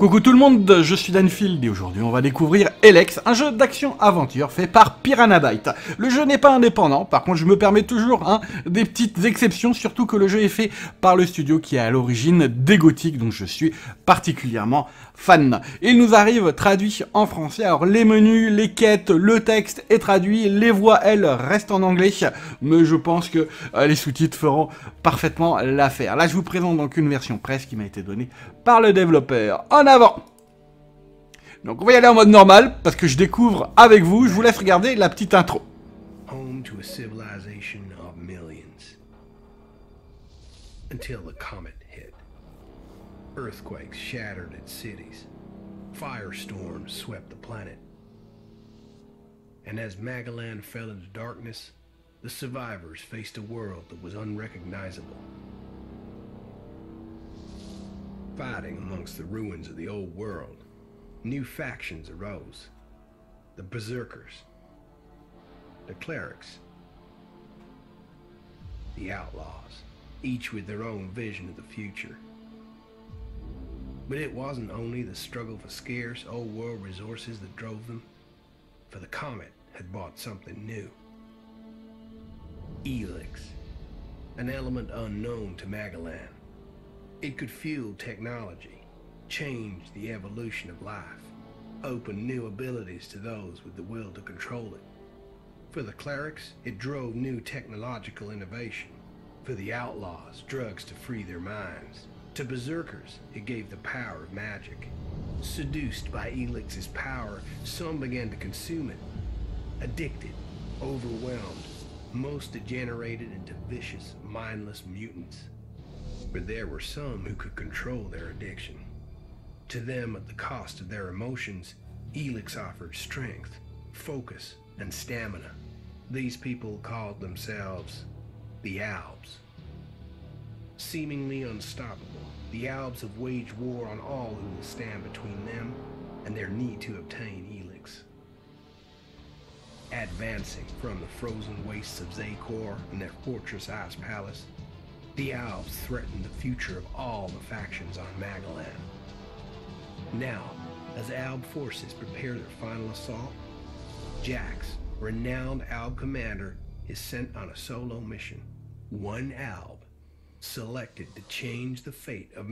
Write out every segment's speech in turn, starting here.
Coucou tout le monde, je suis Danfield et aujourd'hui on va découvrir Elex, un jeu d'action-aventure fait par Piranha. Le jeu n'est pas indépendant, par contre je me permets toujours hein, des petites exceptions, surtout que le jeu est fait par le studio qui est à l'origine des Gothiques, dont je suis particulièrement fan. Il nous arrive traduit en français, alors les menus, les quêtes, le texte est traduit, les voix elles restent en anglais, mais je pense que euh, les sous-titres feront parfaitement l'affaire. Là je vous présente donc une version presse qui m'a été donnée par le développeur. En avant Donc on va y aller en mode normal, parce que je découvre avec vous, je vous laisse regarder la petite intro. home to a civilization of millions. Until the comet. Earthquakes shattered its cities. Firestorms swept the planet. And as Magellan fell into darkness, the survivors faced a world that was unrecognizable. Fighting amongst the ruins of the old world, new factions arose. The Berserkers, the clerics, the outlaws, each with their own vision of the future. But it wasn't only the struggle for scarce old world resources that drove them, for the comet had bought something new. Elix, an element unknown to Magellan. It could fuel technology, change the evolution of life, open new abilities to those with the will to control it. For the clerics, it drove new technological innovation. For the outlaws, drugs to free their minds. To berserkers, it gave the power of magic. Seduced by Elix's power, some began to consume it. Addicted, overwhelmed, most degenerated into vicious, mindless mutants. But there were some who could control their addiction. To them, at the cost of their emotions, Elix offered strength, focus, and stamina. These people called themselves the Alps. Seemingly unstoppable, the Alps have waged war on all who will stand between them and their need to obtain Elix. Advancing from the frozen wastes of Zakor and their fortress Ice Palace, the Alps threaten the future of all the factions on Magalan. Now, as Alb forces prepare their final assault, Jax, renowned Alb commander, is sent on a solo mission. One Alb, selected to change the fate of.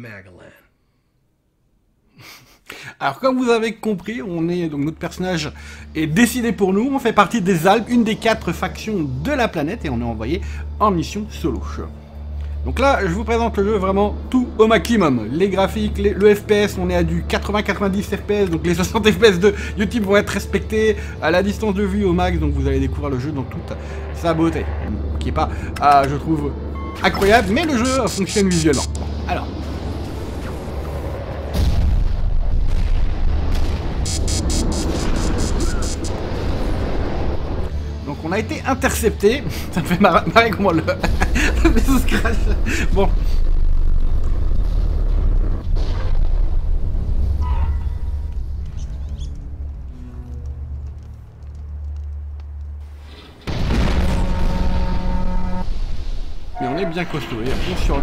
Alors comme vous avez compris, on est donc notre personnage est décidé pour nous, on fait partie des Alpes, une des quatre factions de la planète et on est envoyé en mission solo. Donc là, je vous présente le jeu vraiment tout au maximum. Les graphiques, le FPS, on est à du 80-90 FPS, donc les 60 FPS de YouTube vont être respectés à la distance de vue au max, donc vous allez découvrir le jeu dans toute sa beauté. Qui est pas, ah, je trouve, incroyable, mais le jeu fonctionne visuellement. Alors, Donc on a été intercepté. Ça me fait marrer, comment le, le crache. Bon. On est bien costaud. Et on sur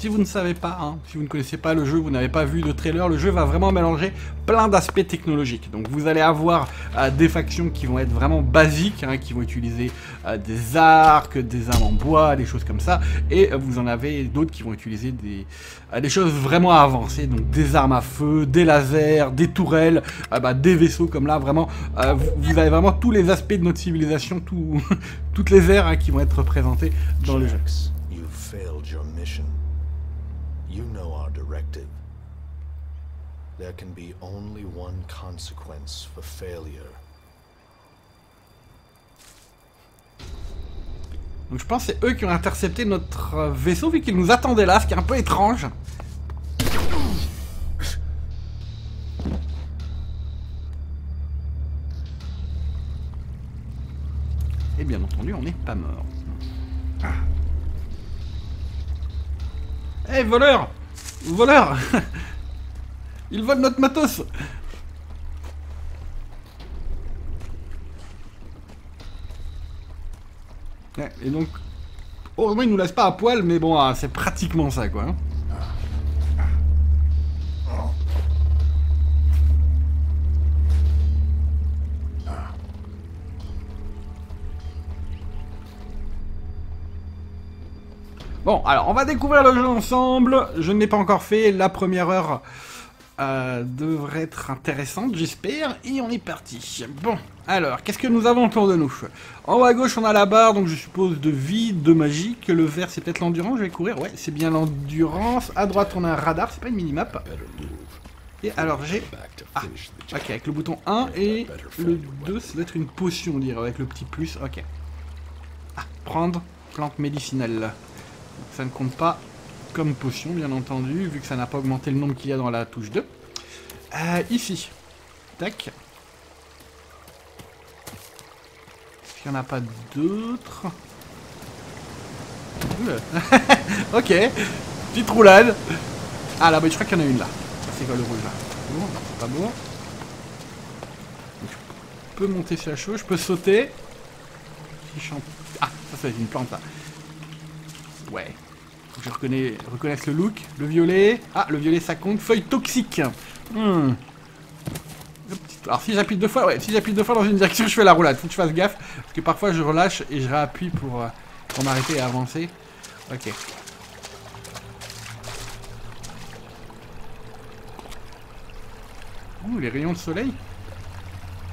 si vous ne savez pas, hein, si vous ne connaissez pas le jeu, vous n'avez pas vu de trailer, le jeu va vraiment mélanger plein d'aspects technologiques. Donc vous allez avoir euh, des factions qui vont être vraiment basiques, hein, qui vont utiliser euh, des arcs, des armes en bois, des choses comme ça, et euh, vous en avez d'autres qui vont utiliser des, choses vraiment avancées, donc des armes à feu, des lasers, des tourelles, bah, des vaisseaux comme là, vraiment, vous, avez vraiment tous les aspects de notre civilisation, tout- toutes les ères hein, qui vont être représentées dans le jeu. There can be only one consequence for failure. Donc je pense que c'est eux qui ont intercepté notre vaisseau vu qu'ils nous attendaient là, ce qui est un peu étrange. Et bien entendu, on n'est pas mort. Ah. Eh, voleur Voleur Il vole notre matos Ouais, et donc... Heureusement, il nous laisse pas à poil, mais bon, ah, c'est pratiquement ça, quoi. hein. Bon, alors on va découvrir le jeu ensemble. Je ne l'ai pas encore fait. La première heure euh, devrait être intéressante, j'espère. Et on est parti. Bon, alors, qu'est-ce que nous avons autour de nous? En haut à gauche, on a la barre, donc je suppose de vie, de magie. Que le vert, c'est peut-être l'endurance. Je vais courir. Ouais, c'est bien l'endurance. À droite, on a un radar. C'est pas une minimap. Et alors, j'ai... Ah, ok, avec le bouton 1 et le 2, ça doit être une potion, on dirait, avec le petit plus. Ok. Ah, prendre plante médicinale. Ça ne compte pas comme potion, bien entendu, vu que ça n'a pas augmenté le nombre qu'il y a dans la touche 2. Euh, ici. Tac. Est-ce qu'il n'y en a pas d'autres Oula. Ok. Petite roulade. Ah là, bah, je crois qu'il y en a une là. C'est quoi le rouge là Bon, pas bon. Je peux monter sur la chose, je peux sauter. Ah, ça, c'est une plante là. Ouais. Faut que je reconnais, reconnaisse le look. Le violet. Ah, le violet ça compte. Feuille toxique. Hmm. Alors si j'appuie deux fois, ouais, si j'appuie deux fois dans une direction, je fais la roulade. Faut que je fasse gaffe. Parce que parfois je relâche et je réappuie pour, euh, pour m'arrêter et avancer. Ok. Ouh, les rayons de soleil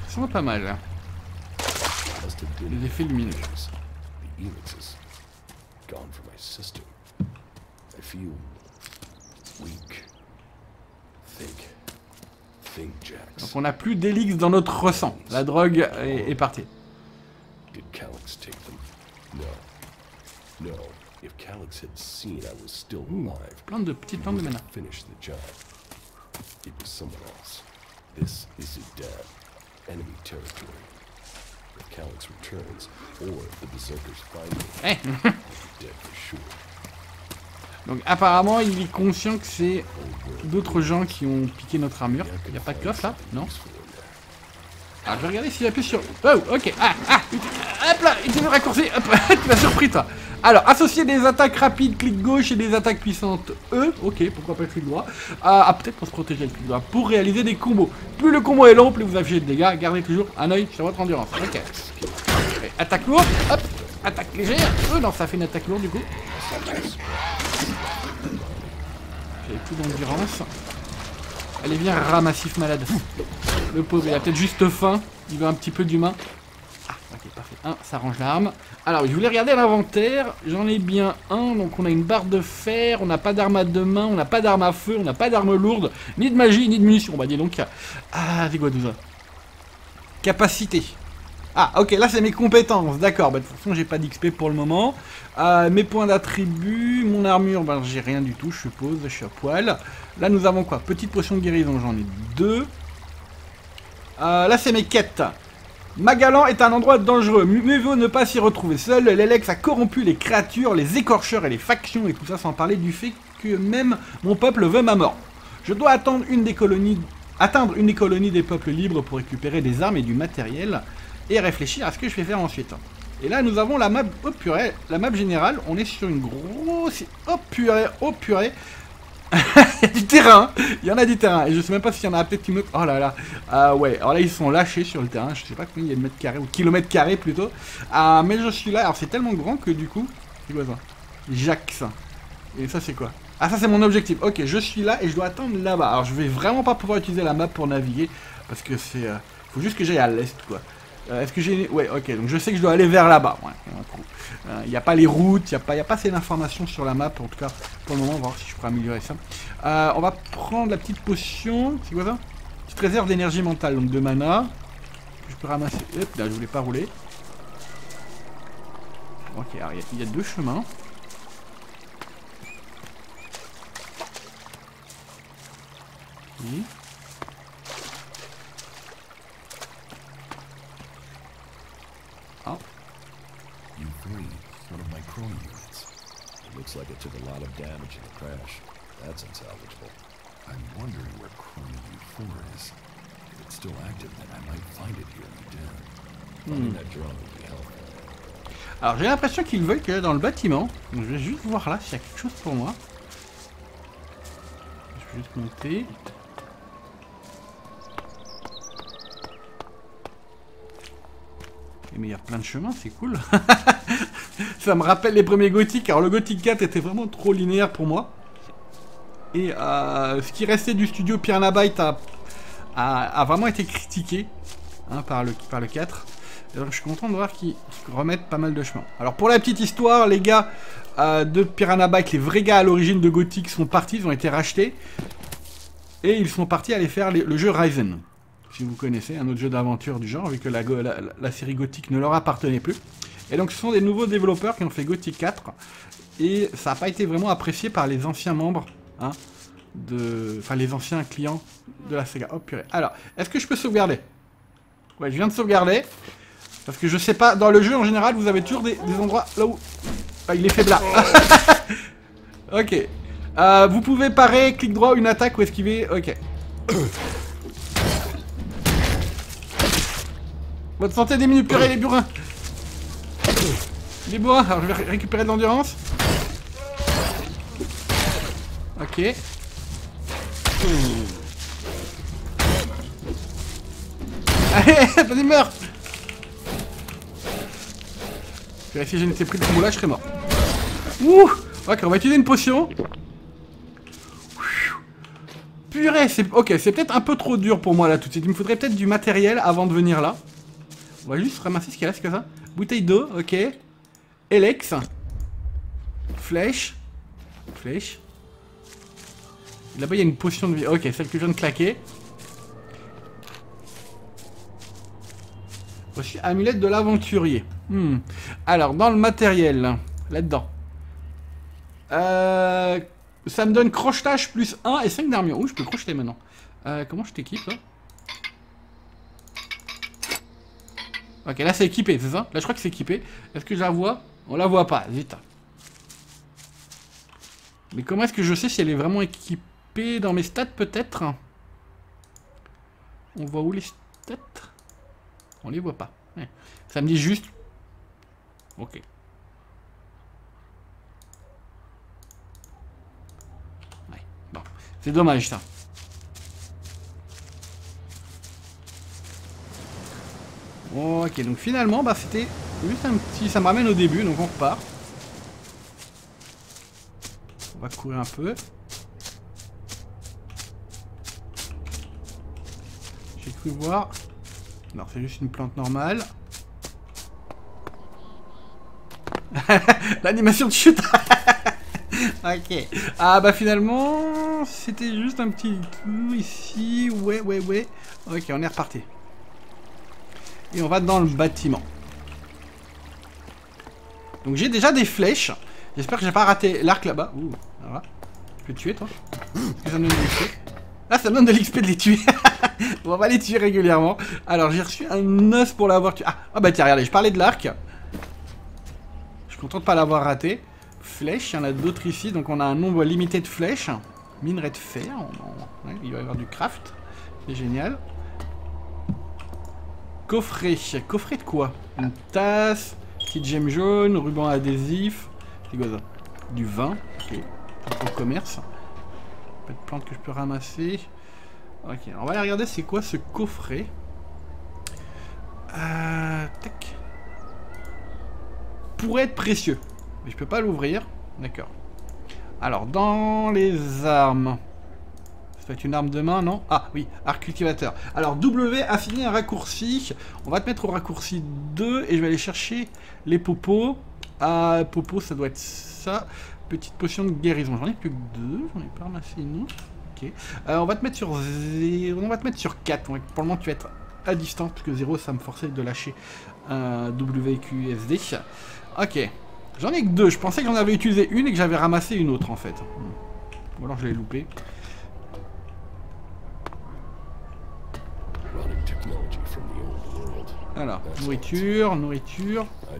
sont pas mal. been Les effets lumineux. things. The elixir's gone from my system. I feel weak. Think. Think, Jax. Donc on n'a plus d'élix dans notre ressent. La drogue est, est partie. Did Calix take them? No. No. If Calix had seen I was still alive, Plein de petites plantes de mana. finish the job. It was someone else. This is Zidane. Enemy territory. If Calix returns, or if the Berserkers find me, Eh I'm dead for sure. Donc apparemment il est conscient que c'est d'autres gens qui ont piqué notre armure. Il n'y a pas de coffre là? Non? Alors je vais regarder s'il appuie sur... Oh ok Ah Ah Hop là Il le raccourci Hop Tu m'as surpris toi Alors associer des attaques rapides clic gauche et des attaques puissantes E. Ok pourquoi pas clic droit Ah, ah, peut-être pour se protéger le clic droit. Pour réaliser des combos. Plus le combo est long, plus vous affichez de dégâts. Gardez toujours un œil sur votre endurance. Ok. Attaque lourde. Hop Attaque légère. Euh non ça fait une attaque lourde du coup. J'avais plus d'endurance. Allez, viens, ramassif malade. Le pauvre, il a peut-être juste faim. Il veut un petit peu d'humain. Ah, ok, parfait. Un, ça range l'arme. Alors, je voulais regarder l'inventaire. J'en ai bien un. Donc, on a une barre de fer. On n'a pas d'arme à deux mains. On n'a pas d'arme à feu. On n'a pas d'arme lourde. Ni de magie, ni de munitions. Bah, dis donc. Ah, tout ça Capacité. Ah, ok, là c'est mes compétences, d'accord. Bah, de toute façon, j'ai pas d'XP pour le moment. Euh, mes points d'attribut, mon armure, ben j'ai rien du tout, je suppose, je suis à poil. Là, nous avons quoi? Petite potion de guérison, j'en ai deux. Euh, là, c'est mes quêtes. Magalan est un endroit dangereux, mieux vaut ne pas s'y retrouver seul. L'Elex a corrompu les créatures, les écorcheurs et les factions, et tout ça sans parler du fait que même mon peuple veut ma mort. Je dois attendre une des colonies, atteindre une des colonies des peuples libres pour récupérer des armes et du matériel, et réfléchir à ce que je vais faire ensuite. Et là, nous avons la map, oh purée, la map générale, on est sur une grosse, oh purée, oh purée, il y a du terrain, il y en a du terrain, et je sais même pas s'il y en a peut-être une autre. Oh là là, ah ouais, alors là ils sont lâchés sur le terrain, je sais pas combien il y a de mètres carrés, ou kilomètres carrés plutôt. Ah, mais je suis là, alors c'est tellement grand que du coup, c'est quoi ça Jax. Et ça c'est quoi? Ah ça c'est mon objectif, ok, je suis là et je dois attendre là-bas. Alors je vais vraiment pas pouvoir utiliser la map pour naviguer, parce que c'est... euh, faut juste que j'aille à l'est quoi. Euh, Est-ce que j'ai... Ouais, ok, donc je sais que je dois aller vers là-bas. Ouais, il y a un trou. Euh, n'y a pas les routes, il n'y a, pas- pas assez d'informations sur la map, en tout cas pour le moment, on va voir si je pourrais améliorer ça. Euh, on va prendre la petite potion, c'est quoi ça? Petite réserve d'énergie mentale, donc de mana. Je peux ramasser. Hop, là, je voulais pas rouler. Ok, alors il y y, a deux chemins. Oui. You three, one of my crony units. It looks like it took a lot of damage in the crash. That's unsalvageable. I'm wondering where Chroma U4 is. If it's still active, then I might find it here in the den. Finding that drone would be helpful. Alors j'ai l'impression qu'ils veulent que dans le bâtiment. Donc je vais juste voir là s'il y a quelque chose pour moi. Je vais juste monter. Et mais il y a plein de chemins, c'est cool. Ça me rappelle les premiers gothiques. Alors le Gothic 4 était vraiment trop linéaire pour moi. Et euh, ce qui restait du studio Byte a, vraiment été critiqué hein, par, le, par le 4. Et donc je suis content de voir qu'ils remettent pas mal de chemins. Alors pour la petite histoire, les gars euh, de Piranha les vrais gars à l'origine de Gothic sont partis, ils ont été rachetés. Et ils sont partis aller faire le jeu Ryzen. Si vous connaissez, un autre jeu d'aventure du genre, vu que la- la série Gothic ne leur appartenait plus. Et donc ce sont des nouveaux développeurs qui ont fait Gothic 4. Et ça n'a pas été vraiment apprécié par les anciens membres, hein, de... enfin les anciens clients de la Sega. Oh purée. Alors, est-ce que je peux sauvegarder? Ouais, je viens de sauvegarder. Parce que je sais pas, dans le jeu en général, vous avez toujours des, endroits là où. Ah, il est faiblard. ok. Euh, vous pouvez parer, clic droit, une attaque ou esquiver. Ok. Bonne santé des minutes purées, les burins. Les bourrins, alors je vais ré- récupérer de l'endurance. Ok. Allez, vas-y, meurs si je n'étais pris de combo là, je serais mort. Ouh Ok, on va utiliser une potion. Purée, c'est... Ok, c'est peut-être un peu trop dur pour moi là tout de suite. Il me faudrait peut-être du matériel avant de venir là. On va juste ramasser ce qu'il reste que ça. Bouteille d'eau, ok. Elex. Flèche. Flèche. Là-bas, il y a une potion de vie. Ok, celle que je viens de claquer. Voici amulette de l'aventurier. Hmm. Alors, dans le matériel, là-dedans. Euh, ça me donne crochetage plus 1 et 5 d'armure. Ouh, je peux crocheter maintenant. Euh, comment je t'équipe là? Ok, là c'est équipé, c'est ça? Là je crois que c'est équipé. Est-ce que je la vois? On la voit pas, zut. Mais comment est-ce que je sais si elle est vraiment équipée dans mes stats peut-être? On voit où les stats? On les voit pas. Ça me dit juste... Ok. Bon. C'est dommage ça. Ok, donc finalement, bah c'était juste un petit... Ça me ramène au début, donc on repart. On va courir un peu. J'ai cru voir... Non, c'est juste une plante normale. L'animation de chute Ok. Ah bah finalement, c'était juste un petit tour ici. Ouais, ouais, ouais. Ok, on est reparti. Et on va dans le bâtiment. Donc j'ai déjà des flèches. J'espère que j'ai pas raté l'arc là-bas. Ouh, voilà. Je peux tuer toi que ça me donne de l'XP Ah, ça me donne de l'XP de les tuer. on va les tuer régulièrement. Alors j'ai reçu un os pour l'avoir tué. Ah, ah bah tiens, regardez, je parlais de l'arc. Je suis content de pas l'avoir raté. Flèches, il y en a d'autres ici. Donc on a un nombre limité de flèches. Minerai de fer. on- il va y avoir du craft. C'est génial. Coffret. Coffret de quoi? Une tasse, petite gemme jaune, ruban adhésif. Du vin. Ok. Le commerce. Pas de plantes que je peux ramasser. Ok, on va aller regarder c'est quoi ce coffret. Euh, tac. Pourrait être précieux. Mais je peux pas l'ouvrir. D'accord. Alors, dans les armes. Doit être une arme de main, non Ah oui, arc cultivateur. Alors W a fini un raccourci. On va te mettre au raccourci 2 et je vais aller chercher les popos. Ah, popo, ça doit être ça. Petite potion de guérison. J'en ai plus que deux. J'en ai pas ramassé une autre. Ok. Euh, on va te mettre sur 0. On va te mettre sur 4. Pour le moment, tu vas être à distance parce que 0, ça me forçait de lâcher WQSD. Ok. J'en ai que deux. Je pensais que j'en avais utilisé une et que j'avais ramassé une autre en fait. Ou alors je l'ai loupé. Running technology from the old world. Alors, nourriture, nourriture. On.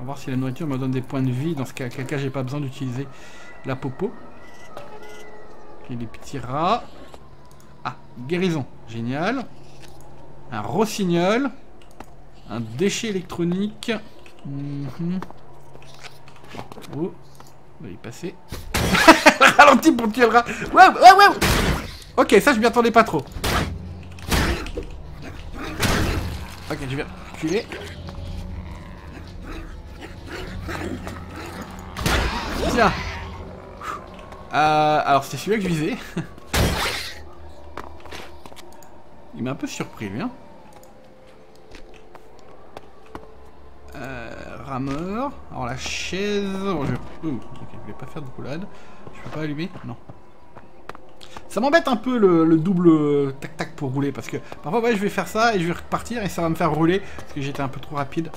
On voir si la nourriture me donne des points de vie. Dans ce cas, cas j'ai pas besoin d'utiliser la popo. Et des petits rats. Ah, guérison. Génial. Un rossignol. Un déchet électronique. Mhm. Oh, on va y passer. Ralenti pour tuer le rat. Ouais, ouais, ouais. Ok, ça je m'y attendais pas trop. Ok, je vais reculer. Tiens. Euh, alors c'était celui-là que je visais. Il m'a un peu surpris lui. Hein. Euh, rameur. Alors la chaise. Bon, je... Ok, je vais pas faire de roulade. Je peux pas allumer? Non. Ça m'embête un peu le, le double tac-tac pour rouler parce que parfois ouais je vais faire ça et je vais repartir et ça va me faire rouler parce que j'étais un peu trop rapide.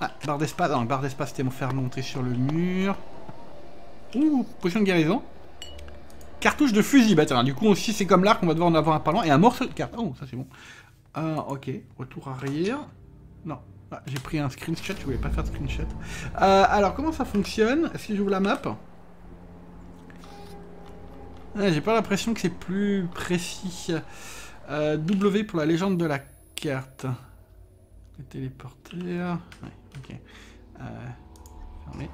Ah, barre d'espace. Non, barre d'espace c'était me faire monter sur le mur. Ouh, potion de guérison. Cartouche de fusil. Bah tiens, du coup aussi c'est comme l'arc, on va devoir en avoir un loin. Et un morceau de carte. Oh, ça c'est bon. Euh, ok, retour arrière. Non, ah, j'ai pris un screenshot, je voulais pas faire de screenshot. Euh, alors comment ça fonctionne? Que j'ouvre la map? Ah, J'ai pas l'impression que c'est plus précis. Euh, w pour la légende de la carte. Le téléporteur. Ouais, ok. Euh, fermé.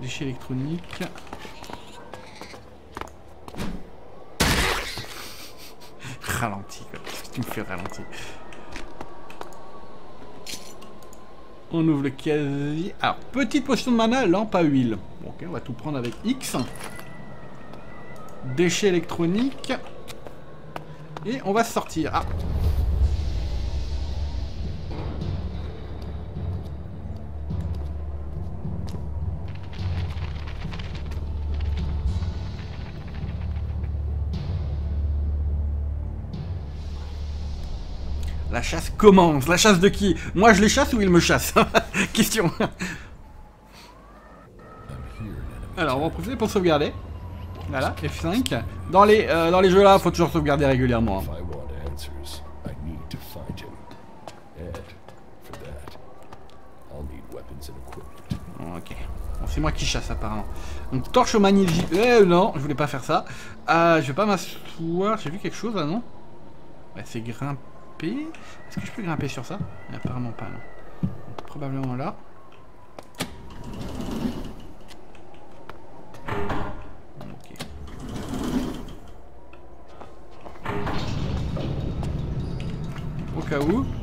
Déchets électroniques. Ralenti, quoi. Tu me fais ralentir On ouvre le casier. Alors, petite potion de mana, lampe à huile. Ok, on va tout prendre avec X. Déchets électroniques. Et on va sortir. Ah La chasse commence. La chasse de qui? Moi je les chasse ou ils me chassent? Question. Alors on va en profiter pour sauvegarder. Voilà, F5. Dans les, euh, dans les jeux là, faut toujours sauvegarder régulièrement. hein. If I want answers, I need to find him. And for that, I'll need weapons and equipment. Ok. Bon, c'est moi qui chasse apparemment. Donc torche au magnésie. Eh non, je voulais pas faire ça. Euh, je vais pas m'asseoir. J'ai vu quelque chose là, non? Ouais, c'est grimper. Est-ce que je peux grimper sur ça? Apparemment pas, non. Donc, probablement là. Ok. Au cas où.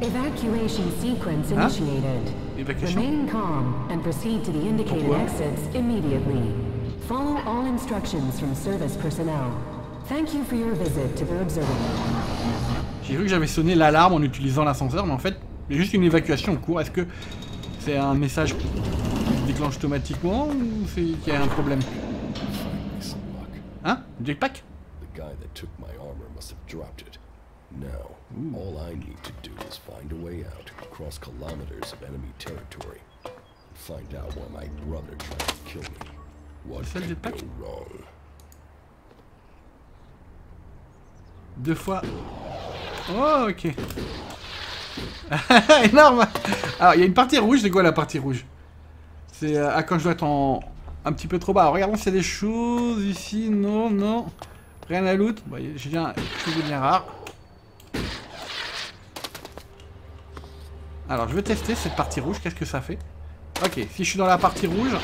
Evacuation sequence initiated. Évacuation? Remain calm and proceed to the indicated exits immediately. Follow all instructions from service personnel. Thank you for your visit to the observatory. J'ai cru que j'avais sonné l'alarme en utilisant l'ascenseur, mais en fait, il y a juste une évacuation en cours. Est-ce que c'est un message qui se déclenche automatiquement ou c'est qu'il y a un problème? Hein? Jetpack The guy that took my armor must have dropped it. Now, all I need to do is find a way out across kilometers of enemy territory and find out why my brother tried to kill me. What C'est ça, le could go wrong? Deux fois. Oh, ok. Énorme Alors, il y a une partie rouge, c'est quoi la partie rouge? C'est euh, à quand je dois être en... un petit peu trop bas. Alors, regardons s'il y a des choses ici. Non, non. Rien à loot. J'ai déjà quelque chose de bien rare. Alors, je vais tester cette partie rouge. Qu'est-ce que ça fait? Ok, si je suis dans la partie rouge,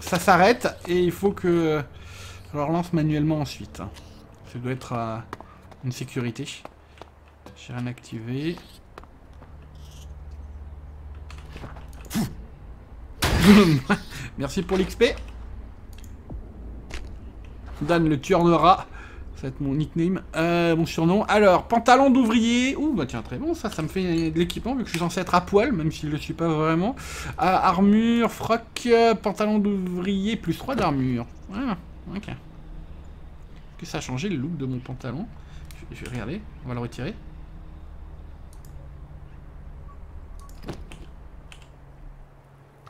ça s'arrête et il faut que je le relance manuellement ensuite. Ça doit être euh, une sécurité. J'ai rien activé. Merci pour l'XP. Dan le tueur de. Ça va être mon nickname. Euh, mon surnom. Alors, pantalon d'ouvrier. Ouh, bah tiens, très bon. Ça, ça me fait de l'équipement vu que je suis censé être à poil, même si je le suis pas vraiment. Euh, armure, froc, pantalon d'ouvrier, plus 3 d'armure. Voilà, ok. Ça a changé le look de mon pantalon je, vais regarder. On va le retirer.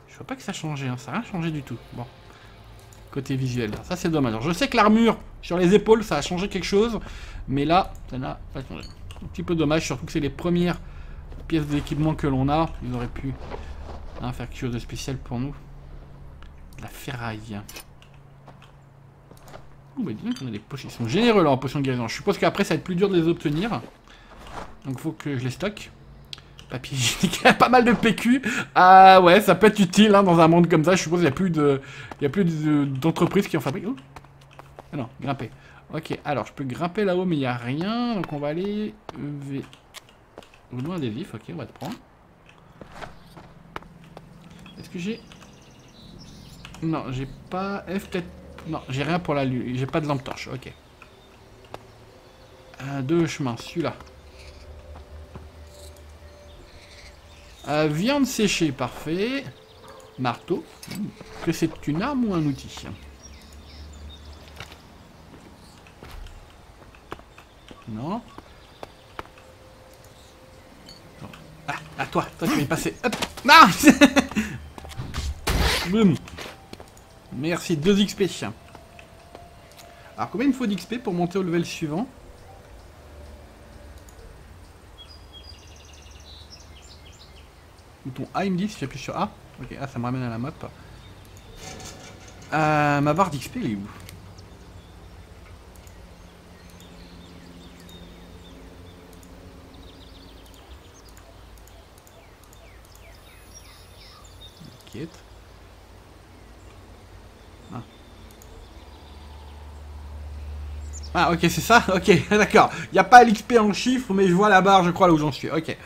Je vois pas que ça a changé, hein. ça n'a rien changé du tout. Bon. Côté visuel, ça c'est dommage. Alors, je sais que l'armure sur les épaules, ça a changé quelque chose, mais là, ça n'a pas changé. Un petit peu dommage, surtout que c'est les premières pièces d'équipement que l'on a. Ils auraient pu hein, faire quelque chose de spécial pour nous. La ferraille. Ouh, bah dis donc, on a des poches. Ils sont généreux là en potions de guérison. Je suppose qu'après, ça va être plus dur de les obtenir. Donc, faut que je les stocke. Papier hygiénique, pas mal de PQ. Ah ouais, ça peut être utile hein, dans un monde comme ça. Je suppose qu'il n'y a plus de, il a plus de- d'entreprises qui en fabriquent. Ah non, grimper. Ok, alors je peux grimper là-haut, mais il n'y a rien. Donc on va aller vers... Rouleau adhésif, ok, on va te prendre. Est-ce que j'ai... Non, j'ai pas... F peut-être... Non, j'ai rien pour la lune. J'ai pas de lampe torche, ok. Deux chemins, celui-là. Euh, viande séchée, parfait. Marteau. Que c'est une arme ou un outil? Non. Ah, à toi, toi tu vas y passer. Hop. Non Boum. Merci, 2 XP. Alors combien il me faut d'XP pour monter au level suivant? Bouton A, il me dit si j'appuie sur A. Ok, ah, ça me ramène à la map. Euh, ma barre d'XP, elle est où? Ah, ok, c'est ça? Ok, d'accord. Il n'y a pas l'XP en chiffres, mais je vois la barre, je crois, là où j'en suis. Ok.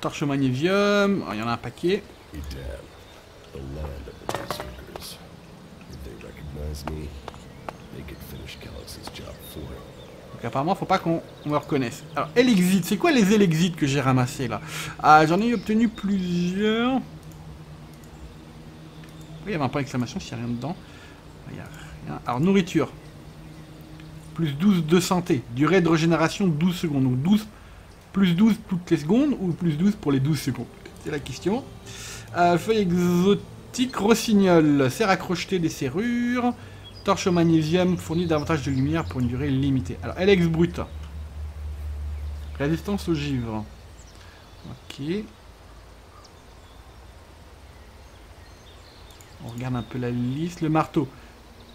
Torche magnésium, oh, il y en a un paquet. Me, they could finish job for. Donc apparemment, faut pas qu'on on me reconnaisse. Alors, Elexit, c'est quoi les Elexit que j'ai ramassés là? Ah, j'en ai obtenu plusieurs. Oui, il y avait un point d'exclamation s'il n'y a rien dedans. Il y a rien. Alors, nourriture. Plus 12 de santé. Durée de régénération 12 secondes. Donc 12 plus 12 toutes les secondes ou plus 12 pour les 12 secondes? C'est la question. Euh, feuille exotique, rossignol. Serre à crocheter des serrures. Torche au magnésium fournit davantage de lumière pour une durée limitée. Alors, LX brut. Résistance au givre. Ok. On regarde un peu la liste. Le marteau.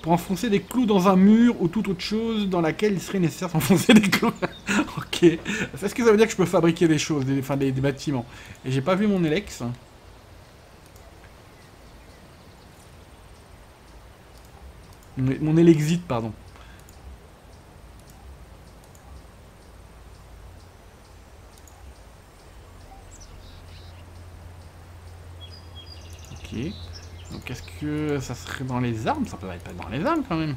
Pour enfoncer des clous dans un mur ou toute autre chose dans laquelle il serait nécessaire d'enfoncer des clous. ok. Est-ce que ça veut dire que je peux fabriquer des choses, des, enfin des, des bâtiments? Et j'ai pas vu mon Elex. Mon Elexit, pardon. Ok. Donc est-ce que ça serait dans les armes? Ça peut être pas dans les armes quand même.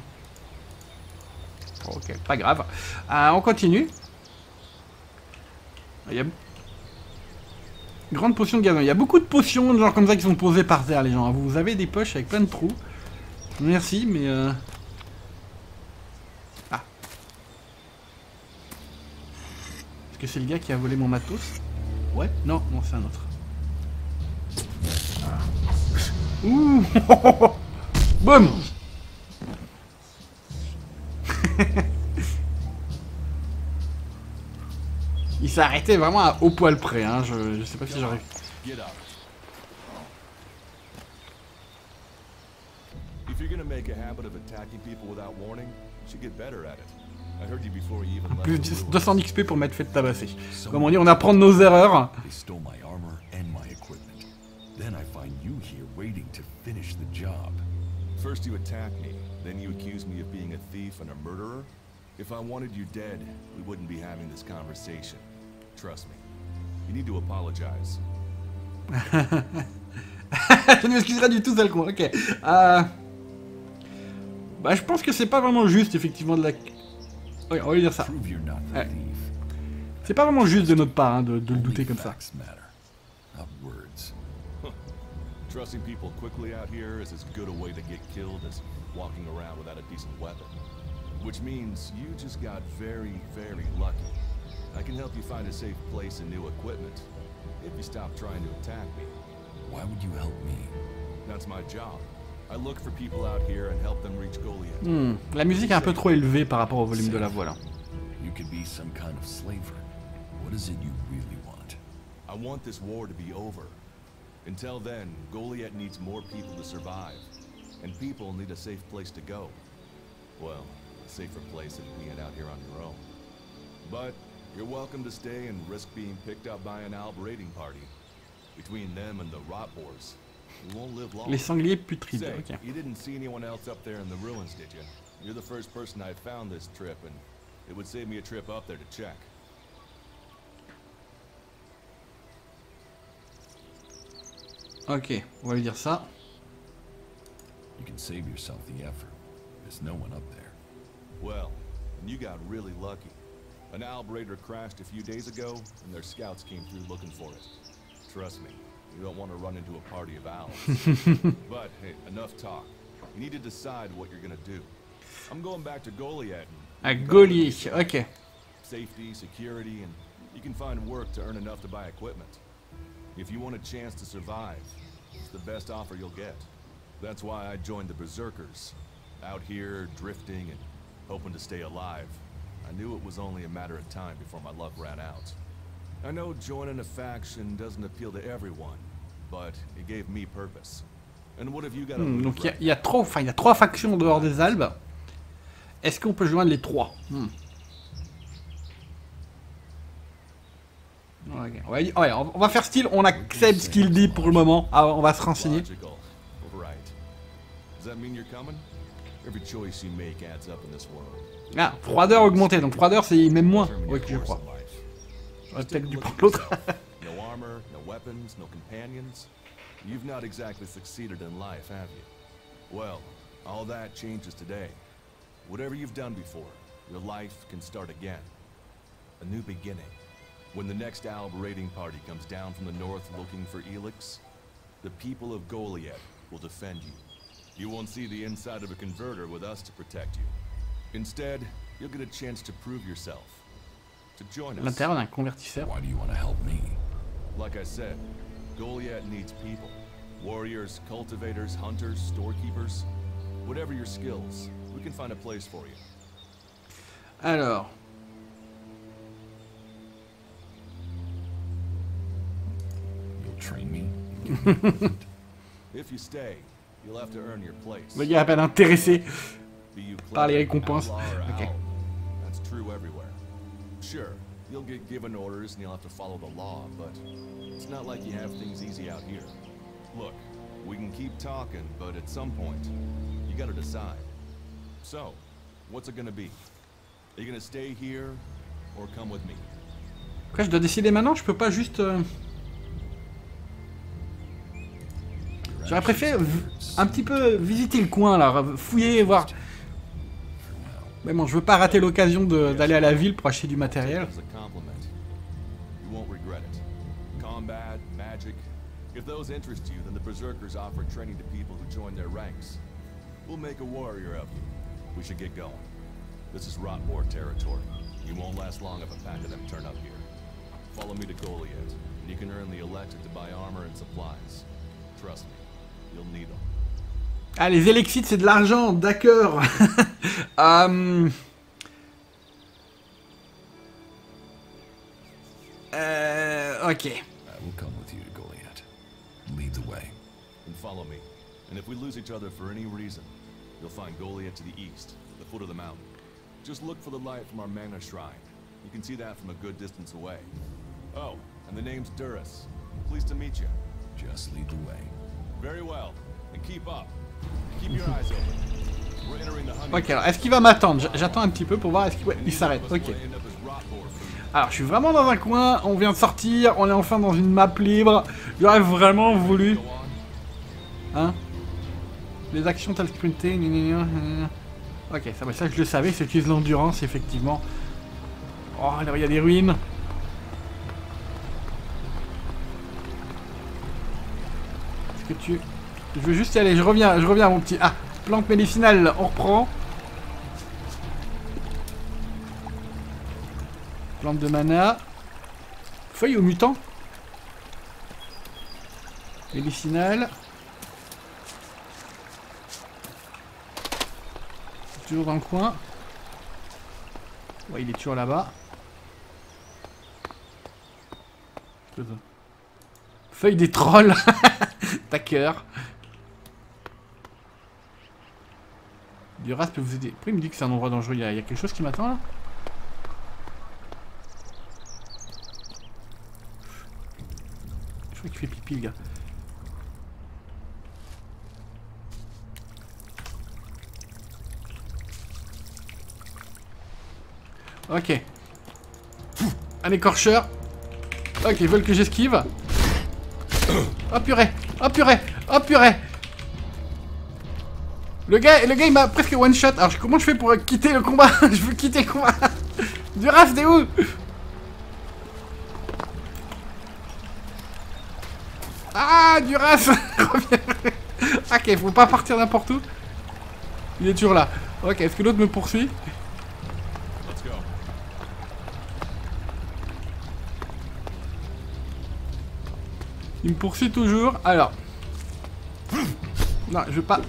Ok, pas grave. Euh, on continue. Il y a... Grande potion de gazon. Il y a beaucoup de potions, genre comme ça, qui sont posées par terre, les gens. Vous avez des poches avec plein de trous. Merci, mais... Euh... Ah. Est-ce que c'est le gars qui a volé mon matos? Ouais Non, non, c'est un autre. Ouh Boum Il s'est arrêté vraiment au poil près, hein. Je, je sais pas si j'arrive. You're gonna make a habit of attacking people without warning, you should get better at it. I heard you before you even ah, Plus the 10 room. 200 XP pour m'être fait tabasser. Comme on dit, on apprend de nos erreurs. They stole my armor and my equipment. Then I find you here waiting to finish the job. First you attack me, then you accuse me of being a thief and a murderer. If I wanted you dead, we wouldn't be having this conversation. Trust me. You need to apologize. je ne m'excuserai du tout. Ok. Euh... Bah, je pense que c'est pas vraiment juste, effectivement, de la. Oui, on va lui dire ça. Prove you're not the Ouais. C'est pas vraiment juste de notre part hein, de, de le douter comme ça. Trusting people quickly out here is as good a way to get killed as walking around without a decent weapon. Which means you just got very, very lucky. I can help you find a safe place and new equipment if you stop trying to attack me. Why would you help me? That's my job. I look for people out here and help them reach Goliath. Hmm, La musique est un peu trop élevée par rapport au volume de la voix là. You could be some kind of slaver. What is it you really want? I want this war to be over. Until then, Goliath needs more people to survive. And people need a safe place to go. Well, a safer place than being out here on your own. But you're welcome to stay and risk being picked up by an Alb raiding party. Between them and the Rot Wars, Les sangliers putrides, ok. you didn't see anyone else up there in the ruins, did you? You're the first person I found this trip, and it would save me a trip up there to check. Ok, on va lui dire ça. You can save yourself the effort. There's no one up there. Well, and you got really lucky. An Alb raider crashed a few days ago, and their scouts came through looking for it. Trust me, you don't want to run into a party of owls. but hey, enough talk. You need to decide what you're gonna do. I'm going back to Goliath. À and- Gaulier, ok. Safety, security, and you can find work to earn enough to buy equipment. If you want a chance to survive, it's the best offer you'll get. That's why I joined the Berserkers. Out here, drifting and hoping to stay alive. I knew it was only a matter of time before my luck ran out. I know joining a faction doesn't appeal to everyone, but it gave me purpose. And what have you got to Hmm, lose, donc il y a- y, trop, enfin il y a trois factions en dehors des Alpes. Est-ce qu'on peut joindre les trois? Hmm. On va, ouais, on va faire style, on accepte ce qu'il dit pour le moment. Ah, on va se renseigner. Ah, froideur augmentée, donc froideur c'est même moins. Oui, je crois. In life. Just take peut-être look prendre at l'autre. yourself. no armor, no weapons, no companions. You've not exactly succeeded in life, have you? Well, all that changes today. Whatever you've done before, your life can start again. A new beginning. When the next Alb raiding party comes down from the north looking for Elix, the people of Goliath will defend you. You won't see the inside of a converter with us to protect you. Instead, you'll get a chance to prove yourself. L'intérieur d'un convertisseur. Why do you want to help me? Like I said, Goliath needs people. Warriors, cultivators, hunters, storekeepers. Whatever your skills, we can find a place for you. Alors. You'll train me? If you stay, you'll have to earn your place. Le gars appelle intéressé. Be you par les récompenses. outlaw, or Ok. owl. That's true everywhere. Sure, you'll get given orders and you'll have to follow the law, but it's not like you have things easy out here. Look, we can keep talking, but at some point, you gotta decide. So, what's it gonna be? Are you gonna stay here or come with me? Je dois décider maintenant Je peux pas juste. euh, J'aurais préféré un petit peu visiter le coin là, fouiller, voir. Mais bon, je veux pas rater l'occasion d'aller à la ville pour acheter du matériel. the Berserkers training to people. We'll make a warrior of you. We should get going. This is Rotmore territory. You won't last long if a pack of them turn up here. Follow me to Goliath, and you can earn the elected to buy armor and supplies. Trust me, you'll need them. Ah, les élexites, c'est de l'argent, d'accord. Euh, euh, ok. I will come with you to Goliath. Lead the way. and follow me. And if we lose each other for any reason, you'll find Goliath to the east, at the foot of the mountain. Just look for the light from our Mana Shrine. You can see that from a good distance away. Oh, and the name's Duras. Pleased to meet you. Just lead the way. Very well. And keep up. Ok, alors est-ce qu'il va m'attendre J'attends un petit peu pour voir est-ce qu'il ouais, il s'arrête. Ok. Alors, je suis vraiment dans un coin, on vient de sortir, on est enfin dans une map libre. J'aurais vraiment voulu. Hein Les actions telles gna. Ok, ça, bah, ça je le savais, c'est utilise l'endurance, effectivement. Oh, alors il y a des ruines. Est-ce que tu. Je veux juste y aller, je reviens, je reviens, mon petit. Ah Plante médicinale, on reprend. Plante de mana. Feuille au mutant. Médicinale. Toujours dans le coin. Ouais, il est toujours là-bas. Feuille des trolls. Ta cœur. Duras peut vous aider. Pourquoi il me dit que c'est un endroit dangereux? Il y, a, il y a quelque chose qui m'attend là? Je crois qu'il fait pipi le gars. Ok. Un écorcheur. Ok, ils veulent que j'esquive. Oh purée Oh purée Oh purée Le gars, le gars il m'a presque one shot. Alors comment je fais pour quitter le combat Je veux quitter le combat. Duras, t'es où Ah, Duras Reviens. Ok, faut pas partir n'importe où. Il est toujours là. Ok, est-ce que l'autre me poursuit Let's go. Il me poursuit toujours. Alors. Non, je veux pas.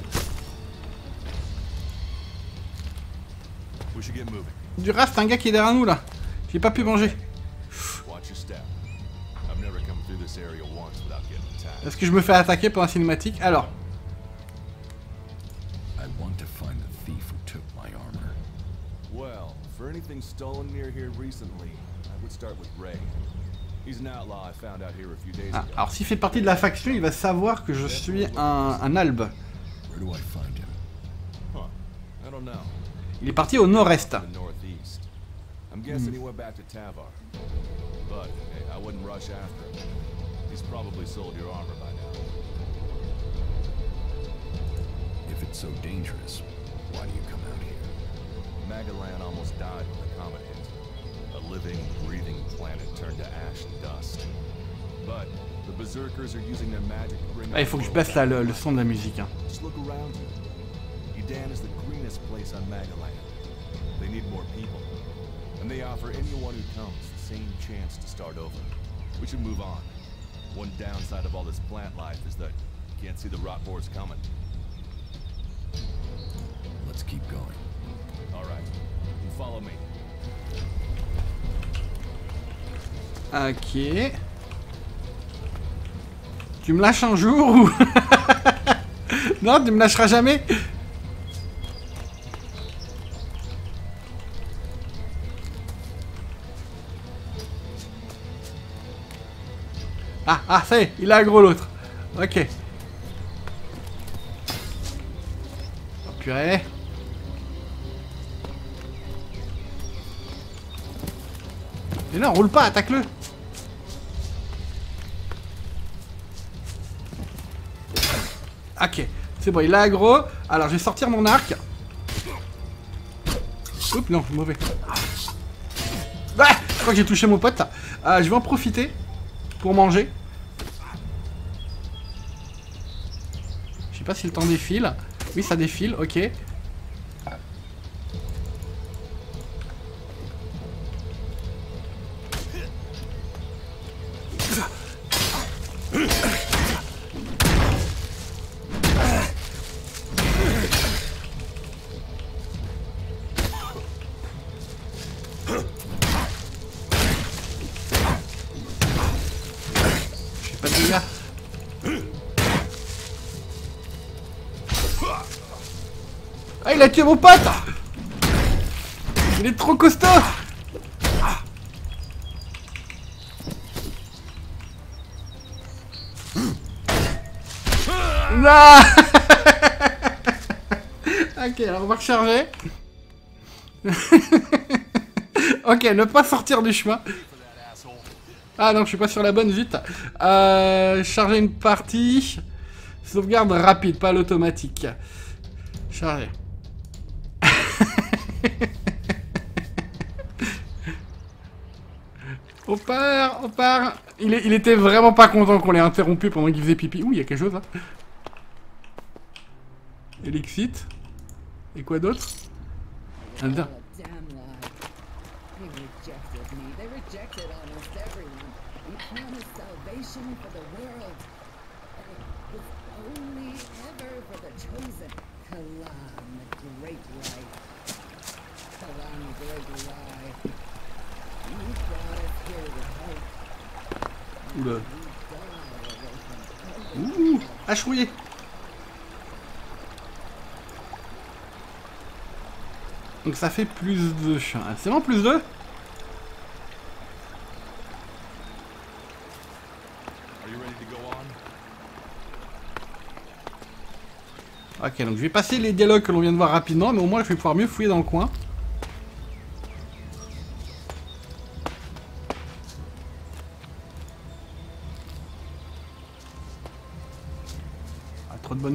We should get moving. Duras, c'est un gars qui est derrière nous là. J'ai pas pu manger. Watch your step. I've never come through this area once without getting attacked. Est-ce que je me fais attaquer pendant la cinématique? Alors. I want to find the thief who took my armor. Well, for anything stolen near here recently, I would start with Ray. He's an outlaw I found out here a few days Ah, ago. alors s'il fait partie de la faction, il va savoir que je suis un, un albe. Where do I find him? Huh. I don't know. Il est parti au nord-est. If it's so dangerous, why do you come out here? Magalan almost died when the comet hit. A living, breathing planet turned to ash and dust. But the Berserkers are using their magic to bring Ah, il faut que je baisse la- le, le son de la musique. hein. Just look around you. Edan is the greenest place on Magaland. They need more people. And they offer anyone who comes the same chance to start over. We should move on. One downside of all this plant life is that you can't see the rot boars coming. Let's keep going. Alright, you follow me. Ok. Tu me lâches un jour ou... non, tu me lâcheras jamais Ah, ah, ça y est, il a aggro l'autre. Ok. Oh, purée. Mais non, roule pas, attaque-le Ok, c'est bon, il a aggro. Alors, je vais sortir mon arc. Oups, non, mauvais. Ah, je crois que j'ai touché mon pote. Euh, je vais en profiter pour manger. Je sais pas si le temps défile. Oui, ça défile, ok. Il a tué mon pote Il est trop costaud Non Ok, alors on va recharger. ok, ne pas sortir du chemin. Ah non, je suis pas sur la bonne, vite. Euh, charger une partie. Sauvegarde rapide, pas l'automatique. Charger. on part, on part. Il, était vraiment pas content qu'on l'ait interrompu pendant qu'il faisait pipi. Ouh, il y a quelque chose là. Elixit. Et quoi d'autre? Un All da- a damn lie. They rejected me. They rejected almost everyone. We promised salvation for the world. And it was only ever for the chosen. Kalam, the great light. Kalam, the great lie. You brought us here with hope. Oula. Ouh, achouillé. Donc ça fait plus de... Ah, C'est vraiment plus de? Ok, donc je vais passer les dialogues que l'on vient de voir rapidement, mais au moins je vais pouvoir mieux fouiller dans le coin.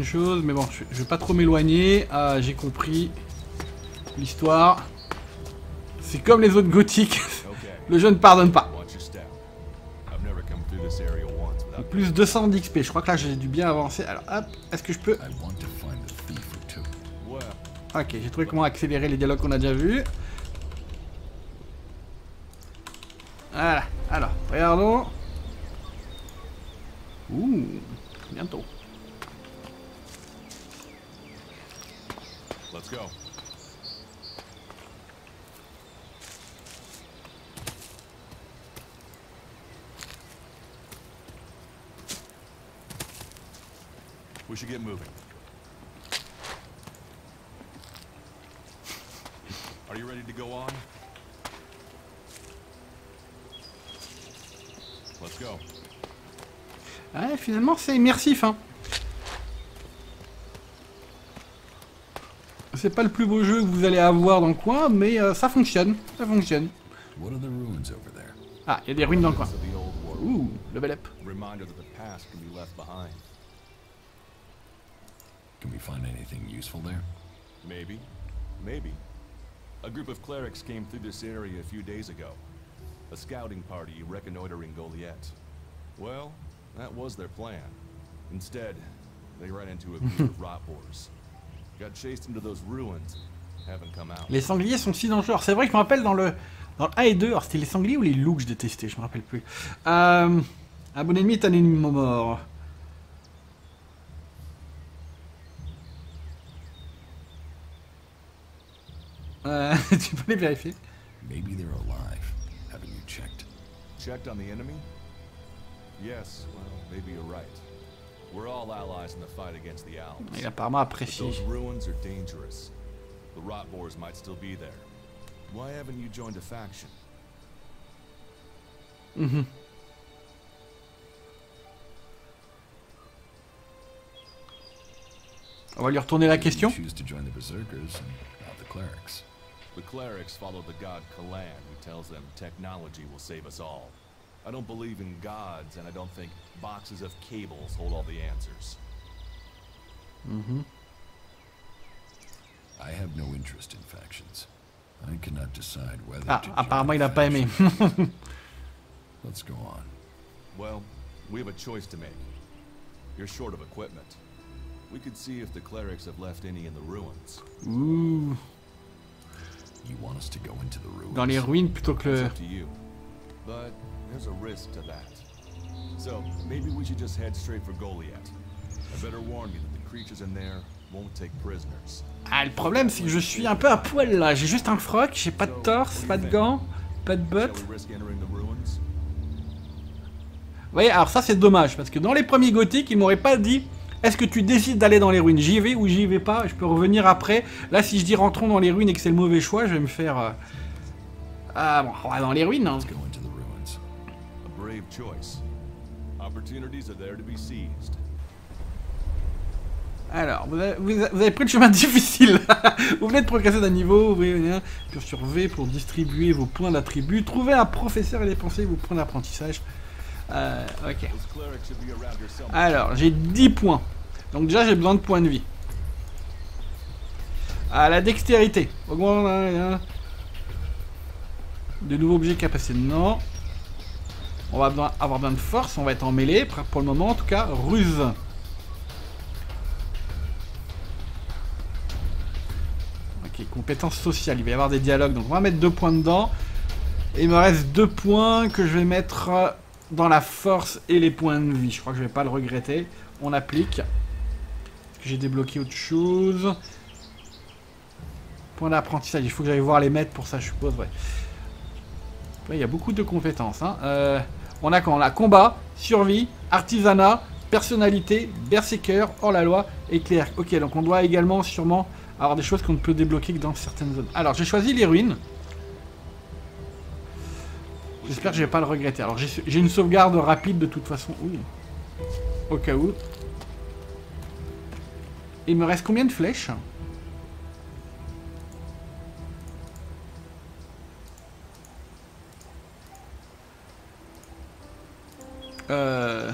Choses, mais bon, je, vais pas trop m'éloigner. Ah, j'ai compris l'histoire. C'est comme les autres gothiques, le jeu ne pardonne pas. Plus 200 d'XP, je crois que là j'ai dû bien avancer. Alors hop, est-ce que je peux... Ok, j'ai trouvé comment accélérer les dialogues qu'on a déjà vus. Voilà, alors, regardons. Ouh, bientôt. let's go. We should get moving. Are you ready to go on? Let's go. Ouais, finalement c'est immersif, hein. C'est pas le plus beau jeu que vous allez avoir dans le coin, mais euh, ça fonctionne, ça fonctionne. What are the ruins over there? Ah, il y a des ruines dans le coin. Ouh, level up. Reminder that the past can we find anything useful there? Maybe. Maybe. A group of clerics came through this area a few days ago. A scouting party reconnoitering Goliath. Well, that was their plan. Instead, they ran into a group of rot boars. Got chased into those ruins. Haven't come out. Les sangliers sont si dangereux. C'est vrai que je me rappelle dans le, dans le 1 et 2, alors c'était les sangliers ou les loups que je détestais, je me rappelle plus. Euh, un bon ennemi est un ennemi mort. Euh, tu peux les vérifier Maybe they're alive. Haven't you checked? Checked on the enemy? Yes, well, maybe you're right. We're all allies in the fight against the owls. Il a apparemment apprécié. those ruins are dangerous. The rot boars might still be there. Why haven't you joined a faction? Mhm. On va lui retourner la question. choose to join the berserkers and not the clerics. The clerics follow the god Kalan, who tells them technology will save us all. I don't believe in gods, and I don't think boxes of cables hold all the answers. Mm-hmm. I have no interest in factions. I cannot decide whether Ah, to join apparemment il a a pas aimé. faction. Let's go on. Well, we have a choice to make. You're short of equipment. We could see if the clerics have left any in the ruins. Ouh, dans les ruines plutôt que le... up to you. But there's a risk to that. So maybe we should just head straight for Goliath. I better warn you that the creatures in there won't take prisoners. Ah, le problème c'est que je suis un peu à poil là. J'ai juste un froc, j'ai pas de torse, pas de gants, pas de bottes. Vous voyez, alors ça c'est dommage, parce que dans les premiers gothiques, ils m'auraient pas dit est-ce que tu décides d'aller dans les ruines? J'y vais ou j'y vais pas? Je peux revenir après. Là, si je dis rentrons dans les ruines et que c'est le mauvais choix, je vais me faire... euh, Ah bon, on va dans les ruines. Hein. Alors, vous avez, vous pris le chemin difficile. vous venez de progresser d'un niveau, vous voyez, hein, sur V pour distribuer vos points d'attribut. Trouvez un professeur et dépensez vos points d'apprentissage. Euh, ok. Alors, j'ai 10 points. Donc déjà, j'ai besoin de points de vie. À la dextérité. Augmente... hein, hein. De nouveaux objets capacité. Non. On va avoir besoin de force. On va être en mêlée. Pour le moment, en tout cas, ruse. Compétences sociales, il va y avoir des dialogues, donc on va mettre deux points dedans. Et il me reste deux points que je vais mettre dans la force et les points de vie. Je crois que je vais pas le regretter. On applique. J'ai débloqué autre chose. Point d'apprentissage, il faut que j'aille voir les maîtres pour ça, je suppose, ouais. Il y a beaucoup de compétences. Hein. Euh, on a quand? On a combat, survie, artisanat, personnalité, berserker, hors-la-loi et clerc. Ok, donc on doit également sûrement avoir des choses qu'on ne peut débloquer que dans certaines zones. Alors, j'ai choisi les ruines. J'espère que je vais pas le regretter. Alors, j'ai une sauvegarde rapide de toute façon. Oui. Au cas où. Il me reste combien de flèches Euh...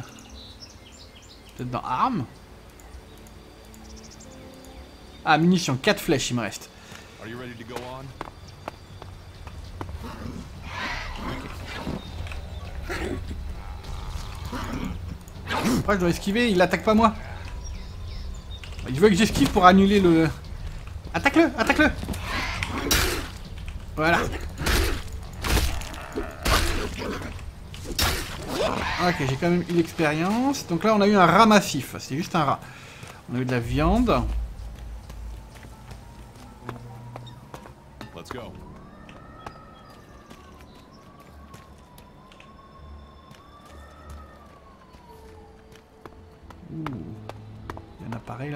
Peut-être dans armes Ah, munitions, 4 flèches il me reste. Je dois esquiver, il attaque pas moi. Il veut que j'esquive pour annuler le... Attaque-le Attaque-le Voilà. Ok, j'ai quand même eu l'expérience. Donc là, on a eu un rat massif. C'est juste un rat. On a eu de la viande.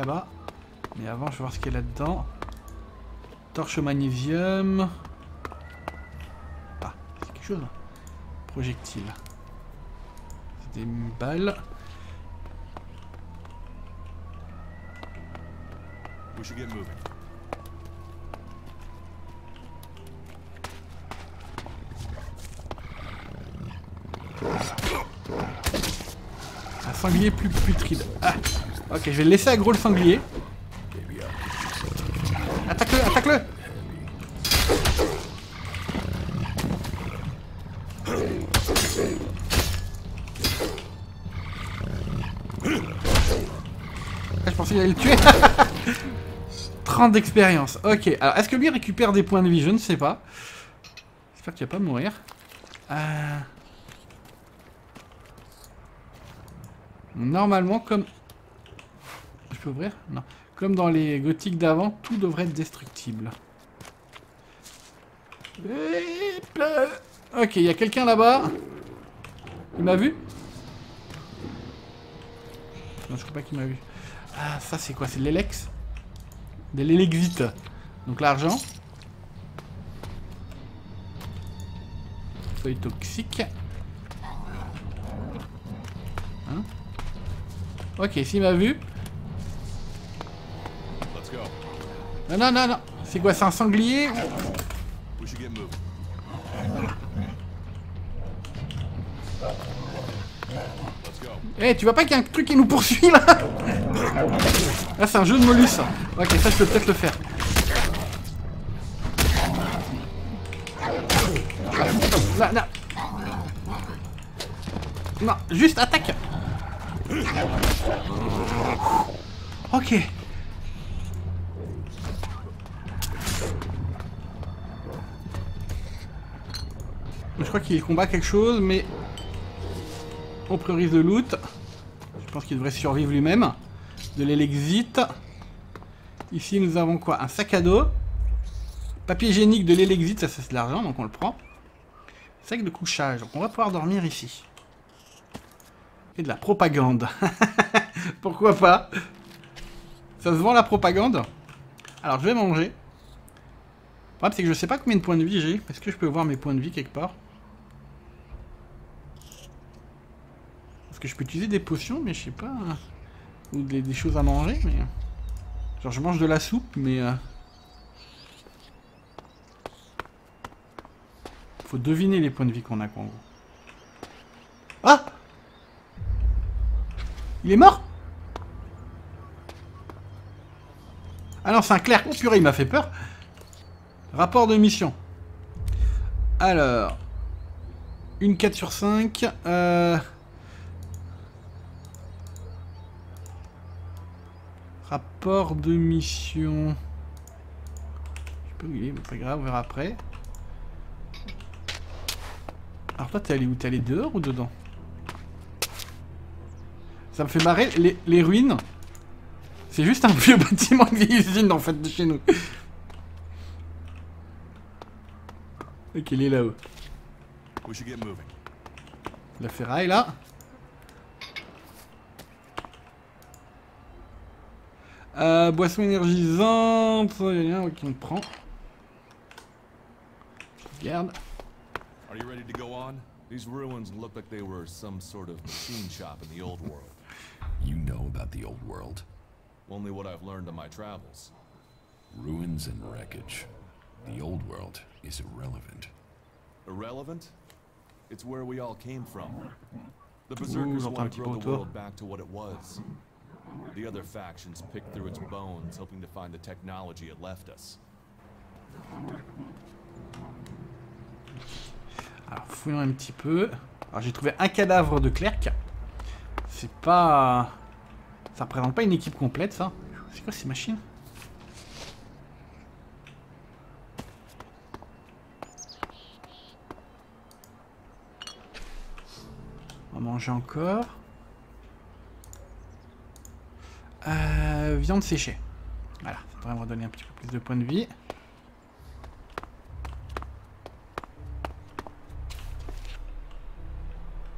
Là-bas. Mais avant, je vais voir ce qu'il y a là-dedans. Torche magnésium. Ah, c'est quelque chose. Projectile des balles. We should get moving. Un sanglier plus putride. Ah Ok, je vais le laisser aggro le sanglier. Attaque-le, attaque-le il allait le tuer. 30 d'expérience. Ok, alors est-ce que lui récupère des points de vie? Je ne sais pas. J'espère qu'il va pas mourir. Euh, normalement, comme... Ouvrir Non. Comme dans les gothiques d'avant, tout devrait être destructible. Ok, il y a quelqu'un là-bas. Il m'a vu Non, je crois pas qu'il m'a vu. Ah, ça c'est quoi? C'est l'Elex? De l'Elexite. Donc l'argent. Feuille toxique. Hein? Ok, s'il m'a vu. Non, non, non, non. C'est quoi C'est un sanglier Eh, tu vois pas qu'il y a un truc qui nous poursuit là Là, c'est un jeu de molus. Ok, ça, je peux peut-être le faire. Non, juste attaque. Ok. Je crois qu'il combat quelque chose, mais on priorise le loot. Je pense qu'il devrait survivre lui-même. De l'élexite. Ici, nous avons quoi? Un sac à dos. Papier hygiénique de l'élexite, ça c'est de l'argent, donc on le prend. Sac de couchage, donc on va pouvoir dormir ici. Et de la propagande. Pourquoi pas? Ça se vend la propagande? Alors je vais manger. Le problème c'est que je sais pas combien de points de vie j'ai. Est-ce que je peux voir mes points de vie quelque part? Que je peux utiliser des potions, mais je sais pas. Ou des, choses à manger, mais. Genre, je mange de la soupe, mais. Euh, faut deviner les points de vie qu'on a, quoi, Ah Il est mort Ah non, c'est un clair. Oh purée, il m'a fait peur. Rapport de mission. Alors. Une 4 sur 5. Euh. Rapport de mission. Oui, mais pas grave, on verra après. Alors toi, t'es allé où? T'es allé dehors ou dedans? Ça me fait marrer, les, les ruines, c'est juste un vieux bâtiment de vieille usine en fait de chez nous. Ok, il est là-haut. La ferraille là. Euh, boisson énergisante, il y a rien ok, on prend. Je regarde. Are you ready to go on? These ruins look like they were some sort of machine shop in the old world. You know about the old world. Only what I've learned on my travels. Ruins and wreckage. The old world is irrelevant. Irrelevant? It's where we all came from. The Berserkers want to grow the world back to what it was. The other factions picked through its bones, hoping to find the technology it left us. Alors, fouillons un petit peu. Alors, j'ai trouvé un cadavre de clerc. C'est pas... Ça représente pas une équipe complète, ça. C'est quoi ces machines? On va manger encore. Euh, viande séchée. Voilà, ça devrait me redonner un petit peu plus de points de vie.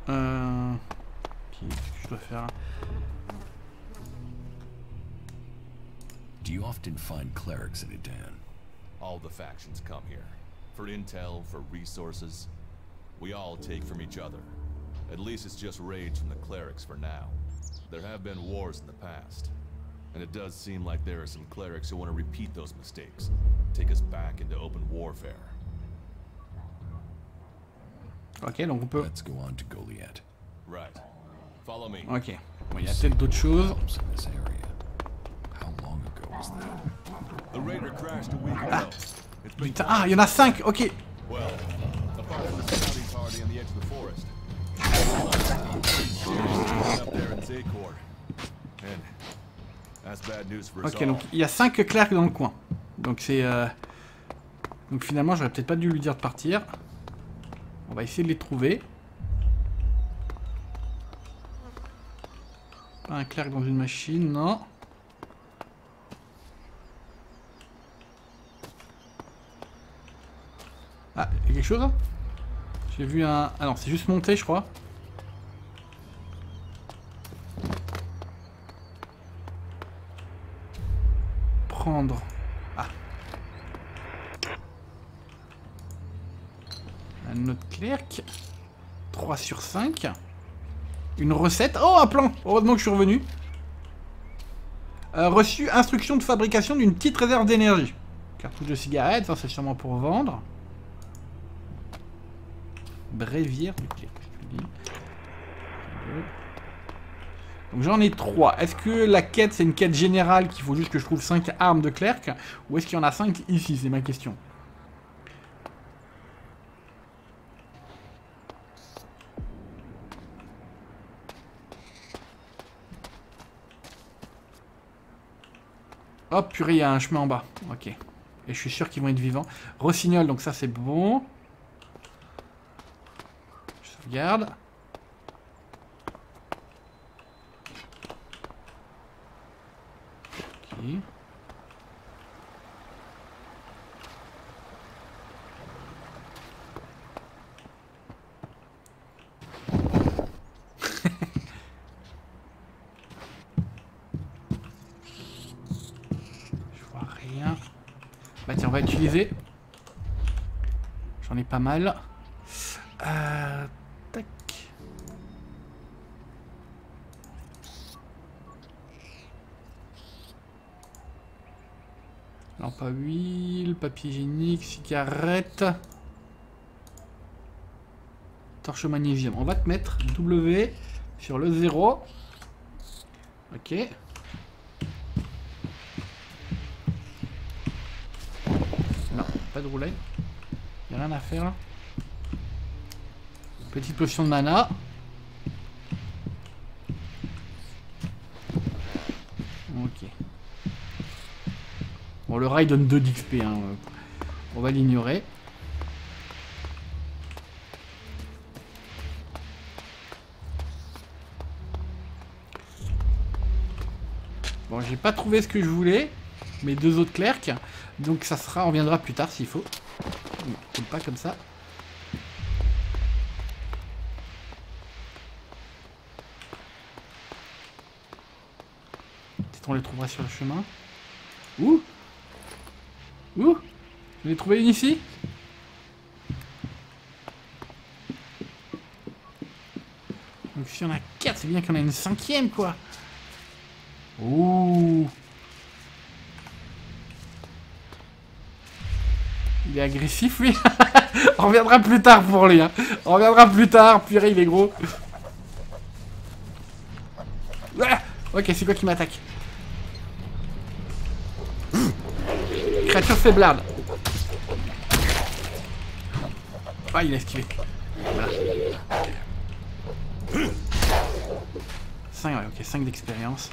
Euh... Qu'est-ce que je dois faire? Do you often find clerics in Edan? All the factions come here. For intel, for resources. We all take from each other. At least it's just rage from the clerics for now. There have been wars in the past. And it does seem like there are some clerics who want to repeat those mistakes. Take us back into open warfare. Ok, donc on peut... Let's go on to Goliath. Right. Follow me. Ok. Bon, il y a peut-être d'autres choses. Pumps in this area. How long ago was that? The raider crashed a week ago. It's been Putain, ah, il y en a 5 Ok. well, apart from the scouting party on the edge of the forest. Ok, donc il y a 5 clercs dans le coin. Donc c'est... euh, Donc finalement, j'aurais peut-être pas dû lui dire de partir. On va essayer de les trouver. Pas un clerc dans une machine, non. Ah, il y a quelque chose J'ai vu un... Ah non, c'est juste monté, je crois. Prendre. Ah. Un autre clerc. 3 sur 5. Une recette. Oh, un plan Heureusement que je suis revenu. Euh, reçu instruction de fabrication d'une petite réserve d'énergie. Cartouche de cigarette, ça c'est sûrement pour vendre. Brévière du clerc. Donc j'en ai 3. Est-ce que la quête c'est une quête générale qu'il faut juste que je trouve 5 armes de clerc Ou est-ce qu'il y en a 5 ici? C'est ma question. Hop, purée, il y a un chemin en bas. Ok. Et je suis sûr qu'ils vont être vivants. Rossignol, donc ça c'est bon. Je sauvegarde. Ok. Je vois rien. Bah tiens, on va utiliser. J'en ai pas mal. Euh, tac. Lampe à huile, papier hygiénique, cigarette. Torche magnésium. On va te mettre W sur le 0. Ok. Non, pas de roulet. Y'a rien à faire. Petite potion de mana. Ok. Bon, le rail donne 2 d'XP. Hein. On va l'ignorer. Bon, j'ai pas trouvé ce que je voulais. Deux autres clercs. Donc ça sera, on viendra plus tard s'il faut. Pas comme ça. Peut-être on les trouvera sur le chemin. Où Où Je l'ai trouvé une ici Donc si on a 4, c'est bien qu'on a une cinquième quoi. Ouh Il est agressif lui On reviendra plus tard pour lui hein. On reviendra plus tard, purée il est gros. Ah ok c'est quoi qui m'attaque? Créature faiblarde. Ah il a esquivé. Voilà. 5 ouais ok 5 d'expérience.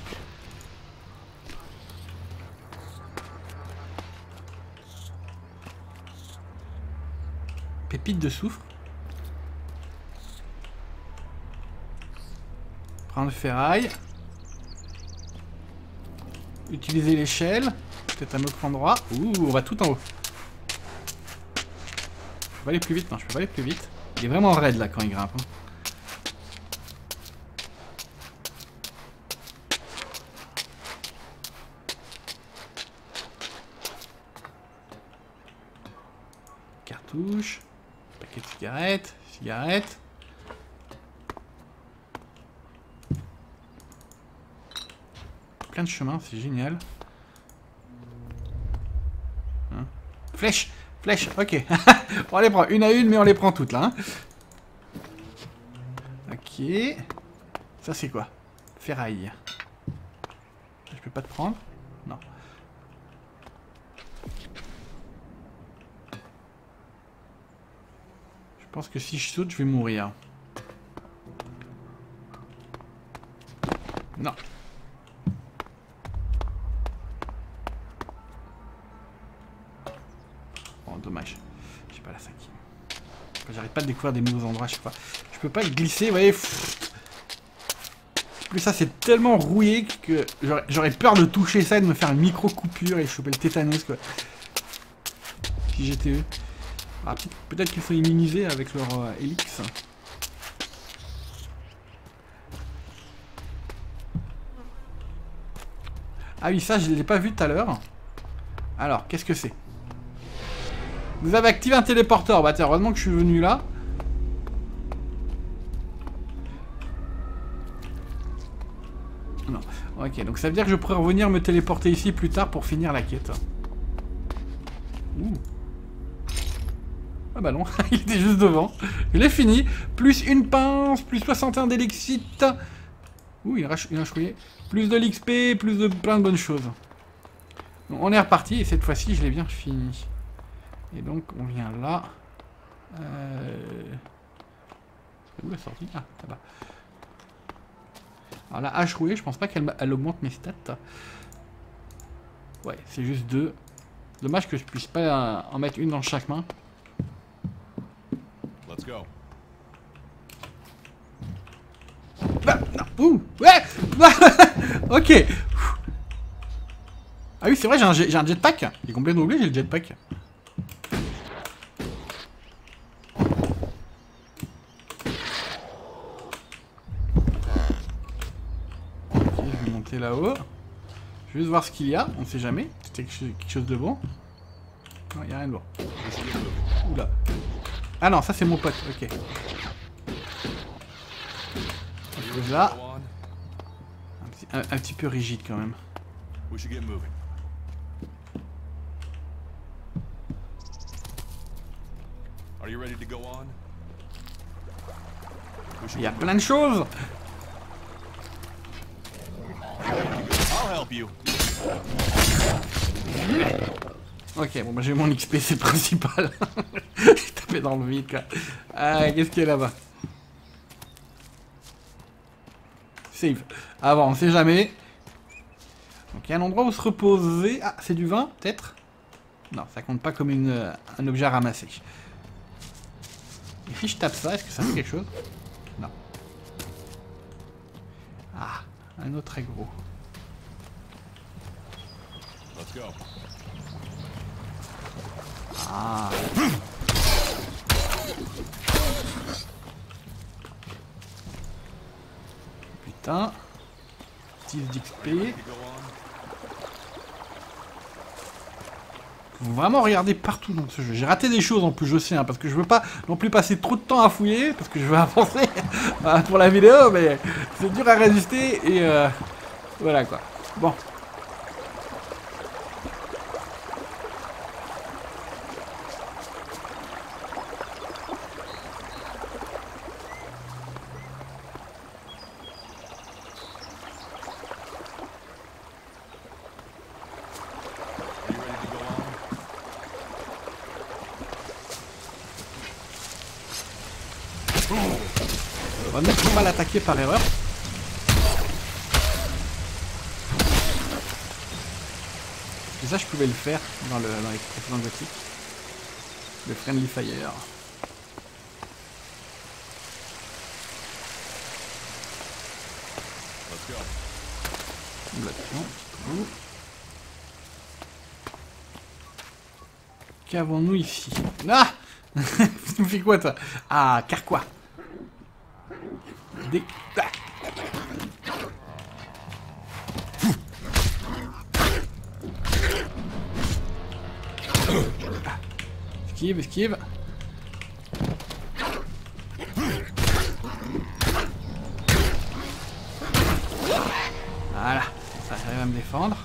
Pépite de soufre. Prendre ferraille. Utiliser l'échelle. Peut-être un autre endroit. Ouh, on va tout en haut. Je peux aller plus vite Non, je peux pas aller plus vite. Il est vraiment raide là quand il grimpe. hein. Cartouche. Paquet de cigarettes. Cigarettes. Plein de chemins, c'est génial. Hein Flèche Flèche, ok. on les prend une à une, mais on les prend toutes là. hein. Ok. Ça c'est quoi? Ferraille. Je peux pas te prendre Non. Je pense que si je saute, je vais mourir. Non. Bon, dommage. J'ai pas la cinquième. J'arrête pas de découvrir des nouveaux endroits à chaque fois. Je peux pas glisser, vous voyez. Plus ça, c'est tellement rouillé que j'aurais- peur de toucher ça et de me faire une micro coupure et choper le tétanos, quoi. Si j'étais. Ah, peut- Peut-être qu'il faut immuniser avec leur euh. Ah oui, ça, je l'ai pas vu tout à l'heure. Alors, qu'est-ce que c'est? Vous avez activé un téléporteur. Bah tiens, heureusement que je suis venu là. Non. Ok, donc ça veut dire que je pourrais revenir me téléporter ici plus tard pour finir la quête. Ouh. Ah bah non, il était juste devant. Je l'ai fini. Plus une pince, plus 61 d'élixite. Ouh, il a, il. Plus de l'XP, plus de plein de bonnes choses. On est reparti et cette fois-ci, je l'ai bien fini. Et donc, on vient là. Euh... c'est Où la sortie? Ah, là-bas. Alors la hache je pense pas qu'elle augmente mes stats. Ouais, c'est juste deux. Dommage que je puisse pas en mettre une dans chaque main. Let's go. Ouh, ouais Ok Ah oui, c'est vrai, j'ai un, jet- un jetpack J'ai complètement oublié, j'ai le jetpack. Ok, je vais monter là-haut. Je vais juste voir ce qu'il y a, on sait jamais. C'était quelque chose- quelque chose de bon. Non, il n'y a rien de bon. Oula. Ah non, ça c'est mon pote, ok. Je là. Un petit, un- un petit peu rigide quand même. Il y a plein de choses. Ok, bon bah j'ai mon XP, c'est principal. Dans le vide quoi. Ah, qu'est-ce qu'il y a là-bas? Save. Avant, on sait jamais. Donc il y a un endroit où se reposer. Ah, c'est du vin, peut-être? Non, ça compte pas comme une, euh, un objet à ramasser. Et si je tape ça, est-ce que ça fait quelque chose? Non. Ah, un autre aggro. Let's go. Ah. Putain. 10 d'XP. Faut vraiment regarder partout dans ce jeu. J'ai raté des choses en plus, je sais, hein, parce que je veux pas non plus passer trop de temps à fouiller, parce que je veux avancer euh, pour la vidéo, mais c'est dur à résister, et euh, voilà quoi. Bon. Are you ready to go on? On va par erreur. Et ça, je pouvais le faire dans, le, dans les précédents. Le Friendly Fire. Qu'avons-nous ici? Ah Tu me fais quoi, toi? Ah, carquois. Esquive, esquive. Voilà, ça j'arrive à me défendre.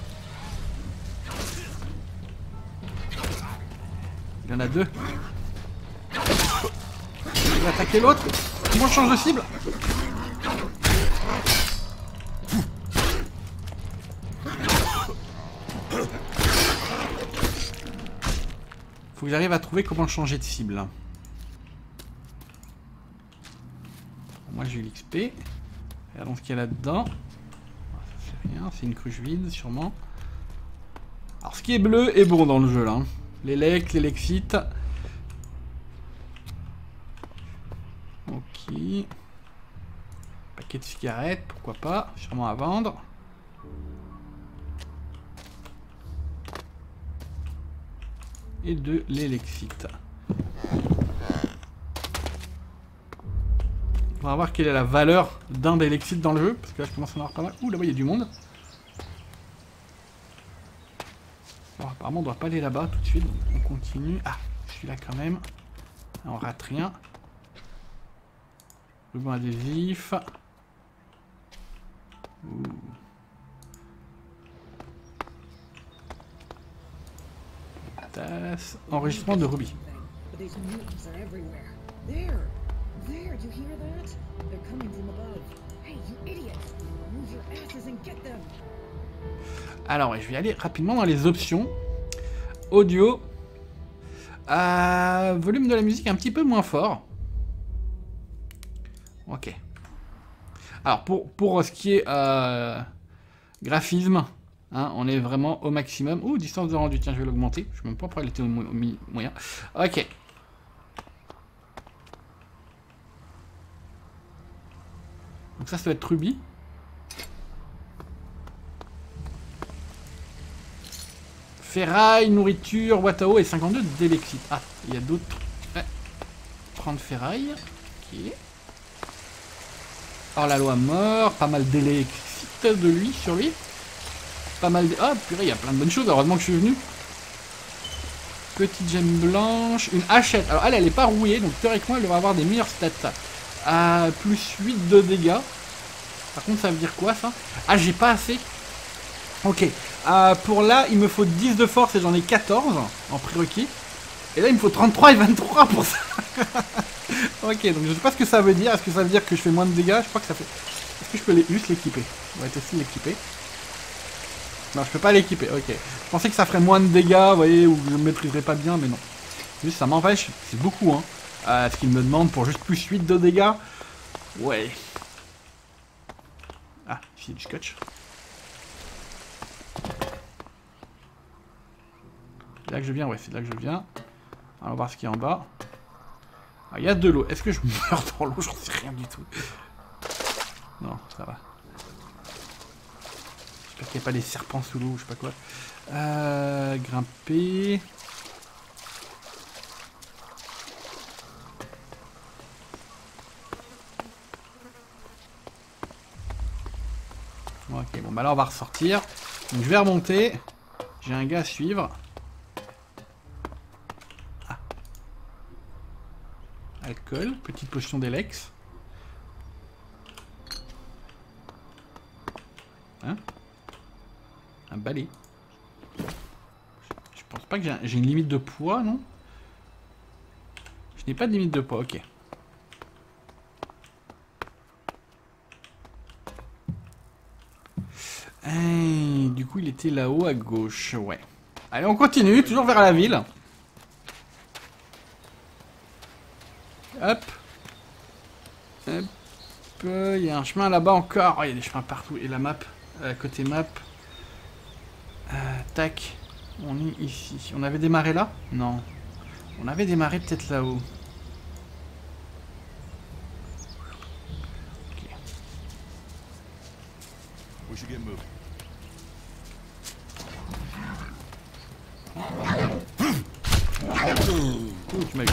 Il y en a deux. Il va attaquer l'autre. Comment je change de cible? J'arrive à trouver comment changer de cible. Moi j'ai eu l'XP. Regardons ce qu'il y a là-dedans. C'est rien, c'est une cruche vide sûrement. Alors ce qui est bleu est bon dans le jeu là. hein. L'élect, l'élexite. Ok. Paquet de cigarettes, pourquoi pas. Sûrement à vendre. Et de l'élexite. On va voir quelle est la valeur d'un d'élexite dans le jeu. Parce que là je commence à en avoir pas mal. Ouh là-bas il y a du monde. Apparemment on doit pas aller là-bas tout de suite. donc On continue. Ah, je suis là quand même. On rate rien. Ruban adhésif. Ouh. Tasse. Enregistrement de Ruby. But these mutants are everywhere. There! There! You hear that? They're coming from above. Hey, you idiot! Move your asses and get them! Alors, je vais aller rapidement dans les options. Audio. Euh, volume de la musique un petit peu moins fort. Ok. Alors, pour, pour ce qui est euh, graphisme, hein, on est vraiment au maximum. Ouh, distance de rendu, tiens, je vais l'augmenter. Je ne sais même pas pourquoi elle était au, moyen. Ok. Donc ça, ça doit être Ruby. Ferraille, nourriture, Watao et 52 d'élexite. Ah, il y a d'autres. Ouais. 30 ferraille. Ok. Hors la loi mort, pas mal d'élexite de lui sur lui. Pas mal de... Ah, purée, il y a plein de bonnes choses, heureusement que je suis venu. Petite gemme blanche, une hachette. Alors elle, elle est pas rouillée, donc théoriquement, elle devrait avoir des meilleures stats. À plus 8 de dégâts. Par contre, ça veut dire quoi, ça? Ah, j'ai pas assez. Ok. Euh, pour là, il me faut 10 de force et j'en ai 14 en prérequis. Et là, il me faut 33 et 23 pour ça. ok, donc je sais pas ce que ça veut dire. Est-ce que ça veut dire que je fais moins de dégâts? Je crois que ça fait... Est-ce que je peux les- juste l'équiper? On va tester l'équiper. Non, je peux pas l'équiper, ok. Je pensais que ça ferait moins de dégâts, vous voyez, ou que je ne maîtriserais pas bien, mais non. Juste, ça m'empêche, c'est beaucoup, hein. Euh, ce qu'il me demande pour juste plus 8 de dégâts. Ouais. Ah, ici, du scotch. C'est là que je viens, ouais, c'est là que je viens. On va voir ce qu'il y a en bas. Ah, il y a de l'eau. Est-ce que je meurs dans l'eau? J'en sais rien du tout. Non, ça va. J'espère qu'il n'y a pas des serpents sous l'eau je sais pas quoi. Euh, grimper. Ok, bon bah là on va ressortir. Donc je vais remonter. J'ai un gars à suivre. Ah. Alcool, petite potion d'Elex. Hein? Un balai. Je pense pas que j'ai un- j'ai une limite de poids, non? Je n'ai pas de limite de poids, ok. Eh, du coup, il était là-haut à gauche, ouais. Allez, on continue, toujours vers la ville. Hop. Hop. Il y a un chemin là-bas encore. Oh, il y a des chemins partout. Et la map, euh, côté map. Tac. On est ici. On avait démarré là? Non. On avait démarré peut-être là-haut. Tu m'as eu.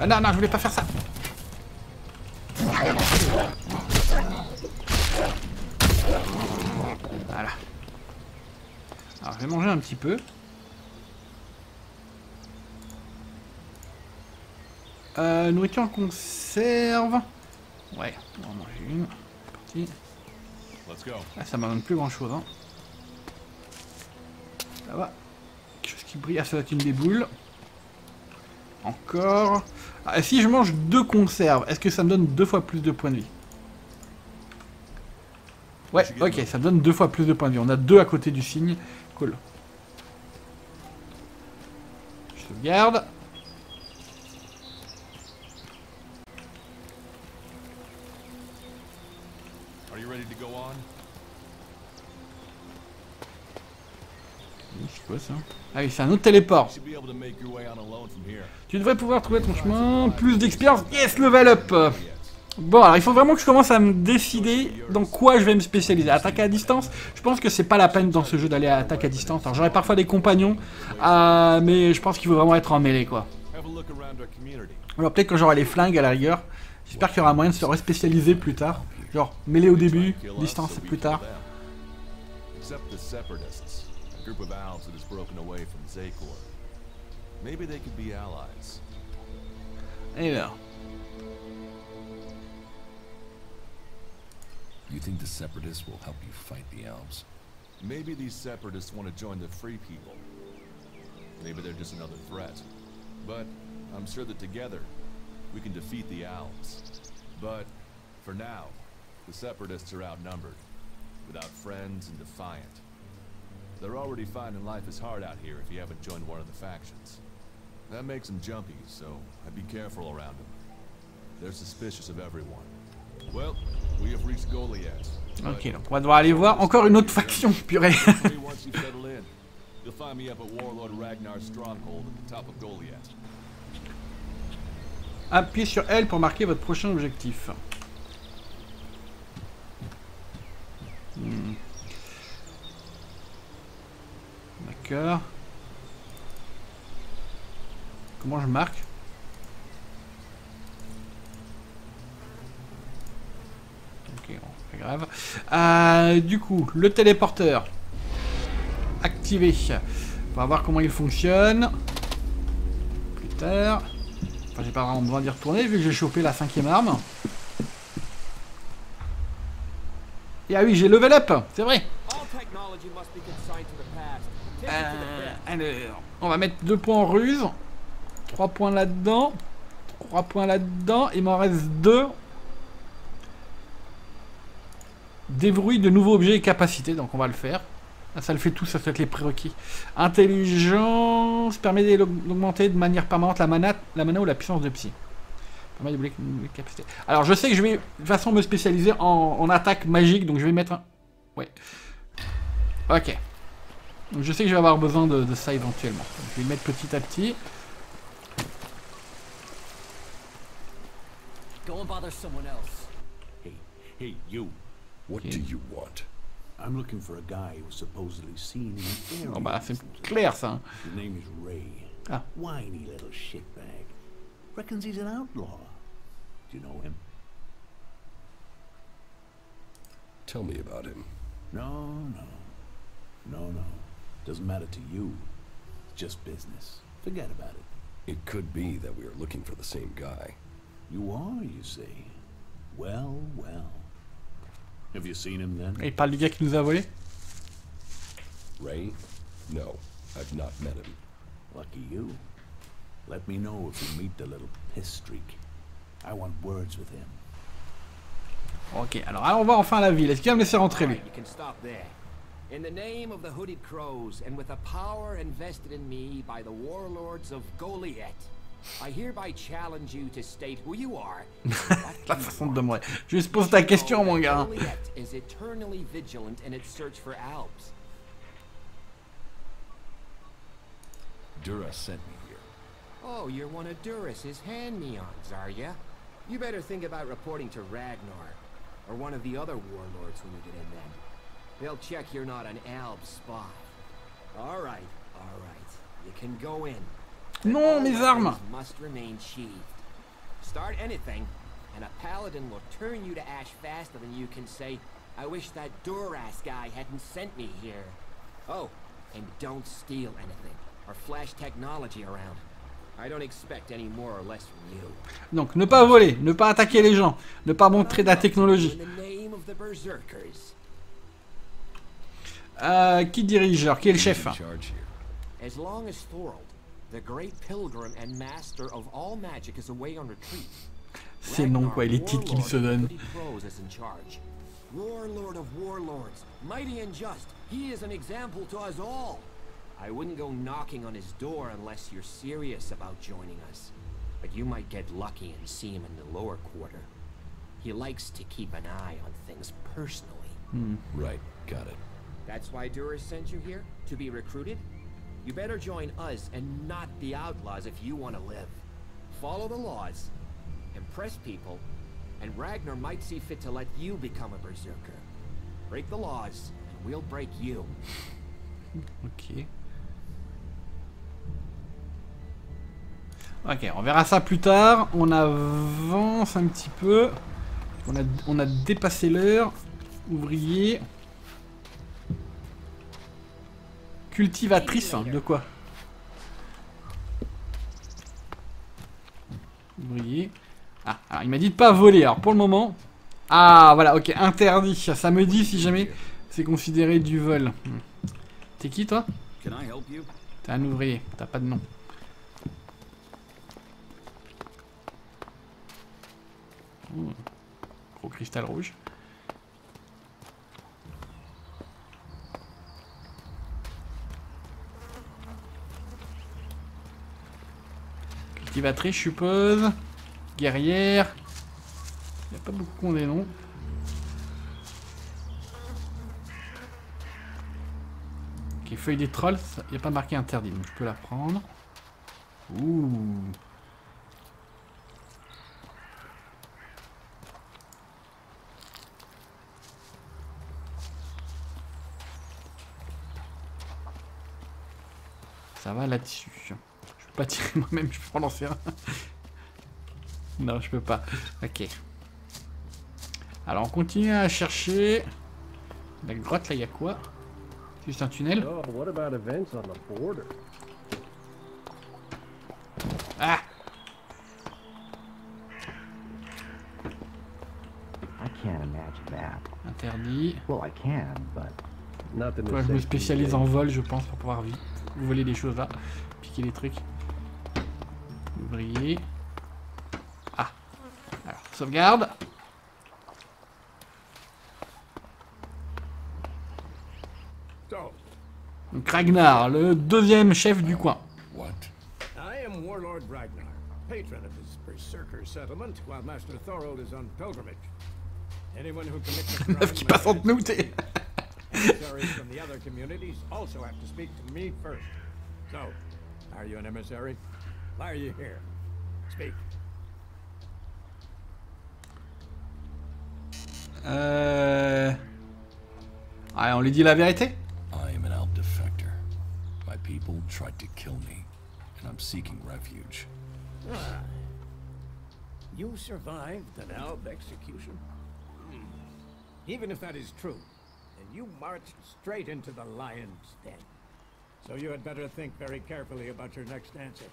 Ah non, non, je voulais pas faire ça. Voilà. Alors, je vais manger un petit peu. Euh, nourriture en conserve. Ouais, on va en manger une. C'est parti. Let's go. Ah, ça m'a donne plus grand chose. Hein. Ça va. Quelque chose qui brille. Ah, ça doit être une des boules. Encore. Ah, si je mange deux conserves, est-ce que ça me donne deux fois plus de points de vie? Ouais, ok, ça me donne deux fois plus de points de vie. On a deux à côté du signe. Cool. Je sauvegarde. Are you ready to go on? Oui, C'est quoi ça Ah oui, c'est un autre téléport. Tu devrais pouvoir trouver ton chemin. Plus d'expérience. Yes, level up Bon, alors il faut vraiment que je commence à me décider dans quoi je vais me spécialiser. Attaque à distance, je pense que c'est pas la peine dans ce jeu d'aller à attaque à distance. Alors j'aurai parfois des compagnons, euh, mais je pense qu'il faut vraiment être en mêlée quoi. Alors peut-être quand j'aurai les flingues à la rigueur, j'espère qu'il y aura moyen de se respécialiser plus tard. Genre mêlée au début, distance plus tard. them. Except You think the Separatists will help you fight the elves? Maybe these separatists want to join the free people. Maybe they're just another threat. But I'm sure that together we can defeat the owls. But for now, the separatists are outnumbered, without friends and defiant. They're already finding life is hard out here if you haven't joined one of the factions. That makes them jumpy, so I'd be careful around them. They're suspicious of everyone. Ok, donc on va devoir aller voir encore une autre faction, purée. Appuyez sur L pour marquer votre prochain objectif. Hmm. D'accord. Comment je marque Ok, bon, pas grave. Euh, du coup, le téléporteur. Activé. On va voir comment il fonctionne. Plus tard. Enfin, j'ai pas vraiment besoin d'y retourner vu que j'ai chopé la cinquième arme. Et ah oui, j'ai level up, c'est vrai. Euh, alors, on va mettre deux points en ruse, trois points là-dedans, trois points là-dedans, il m'en reste deux. Déverrouille de nouveaux objets et capacités, donc on va le faire. Ah, ça le fait tout, ça fait les prérequis. Intelligence permet d'augmenter de manière permanente la mana, ou la puissance de psy. Permet de. Alors je sais que je vais de toute façon me spécialiser en, attaque magique, donc je vais mettre un... Ouais. Ok. Je sais que je vais avoir besoin de, ça éventuellement. Je vais le mettre petit à petit. Go and bother someone else. Hey, hey, you. What do you want? I'm looking for a guy who was supposedly seen in an area. Bon bah c'est clair ça. His name is Ray. Ah. Whiny little shitbag. Reckons he's an outlaw. Do you know him? Tell me about him. No, no. No, no. Doesn't matter to you. It's just business. Forget about it. It could be that we are looking for the same guy. You are, you see. Well, well. Have you seen him then? Il parle du gars qui nous a volé Ray? No, I've not met him. Lucky you. Let me know if you meet the little piss streak. I want words with him. Ok, alors allons voir enfin la ville. Est-ce qu'il va me laisser rentrer lui? Alright, you can stop there. In the name of the Hooded Crows, and with the power invested in me by the warlords of Goliath, I hereby challenge you to state who you are. La you façon de want. demander. Juste pose ta question mon gars. hein. Goliath is eternally vigilant in its search for Alps. Dura sent me here. Oh, you're one of Duras's hand-me-ons, are ya? You better think about reporting to Ragnar, or one of the other warlords when you get in then. They'll check you're not an Alb spy. All right, all right. You can go in. Non, mes armes. Start anything, and a paladin will turn you to ash faster than you can say, I wish that Duras guy hadn't sent me here. Oh, and don't steal anything, or flash technology around. I don't expect any more or less from you. Donc ne pas voler, ne pas attaquer les gens, ne pas montrer de la technologie. Euh, qui dirige alors Qui est le chef? as long as the great pilgrim and master of all magic, is away on retreat, Ces noms quoi, et les titres qu'il se donne. Crows is in charge. Warlord of warlords, mighty and just, he is an example to us all. I wouldn't go knocking on his door unless you're serious about joining us. But you might get lucky and see him in the lower quarter. He likes to keep an eye on things personally. Hmm. Right, got it. That's why Duras sent you here? To be recruited? You better join us and not the outlaws if you want to live. Follow the laws, impress people, and Ragnar might see fit to let you become a berserker. Break the laws, and we'll break you. Ok. Ok, on verra ça plus tard. On avance un petit peu. On a, on a dépassé l'heure. Ouvrier. Cultivatrice, de quoi Ouvrier. Ah, alors il m'a dit de pas voler. Alors pour le moment. Ah, voilà, ok, interdit. Ça me dit si jamais c'est considéré du vol. Hmm. T'es qui toi? T'es un ouvrier, t'as pas de nom. Ouh, Gros cristal rouge. Cultivatrice, je suppose. Guerrière. Il a pas beaucoup qui ont des noms. Ok, feuille des trolls, il n'y a pas marqué interdit, donc je peux la prendre. Ouh. Ça va là-dessus. Pas tirer moi-même, je peux en lancer un. non, je peux pas. Ok. Alors on continue à chercher. La grotte là, il y a quoi? Juste un tunnel? Oh? Ah I can't imagine that. Interdit. Je me spécialise en vol, je pense, pour pouvoir voler des choses là. Piquer des trucs. Ouvrier. Ah. Alors, sauvegarde. So, Donc Ragnar, le deuxième chef du coin. What? I am Warlord Ragnar, patron of this berserker settlement while Master Thorold is on pilgrimage. Anyone who commits a crime qui passe entre nous, t'es. Emissaries from the other communities also have to speak to me first. So, are you an emissary? Why are you here? Speak. Euh... Ah, on lui dit la vérité I am an Alp defector. My people tried to kill me, and I'm seeking refuge. Ah. You survived an Alb execution? Hmm. Even if that is true, then you marched straight into the lion's den. So you had better think very carefully about your next answer.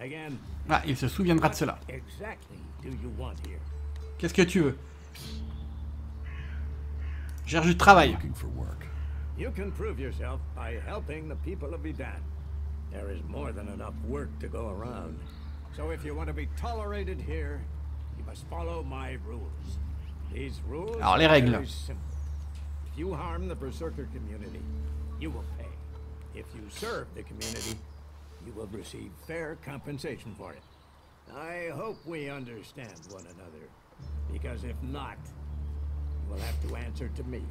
Again, Ah, il se souviendra de cela. what exactly do you want here? Qu'est-ce que tu veux? Cherche du travail. Looking for work. You can prove yourself by helping the people of Vidan. There is more than enough work to go around. So if you want to be tolerated here, you must follow my rules. These rules Alors, les are règles. very simple. If you harm the Berserker community, you will pay. If you serve the community, you will receive fair compensation for it. I hope we understand one another, because if not, you will have to answer to me.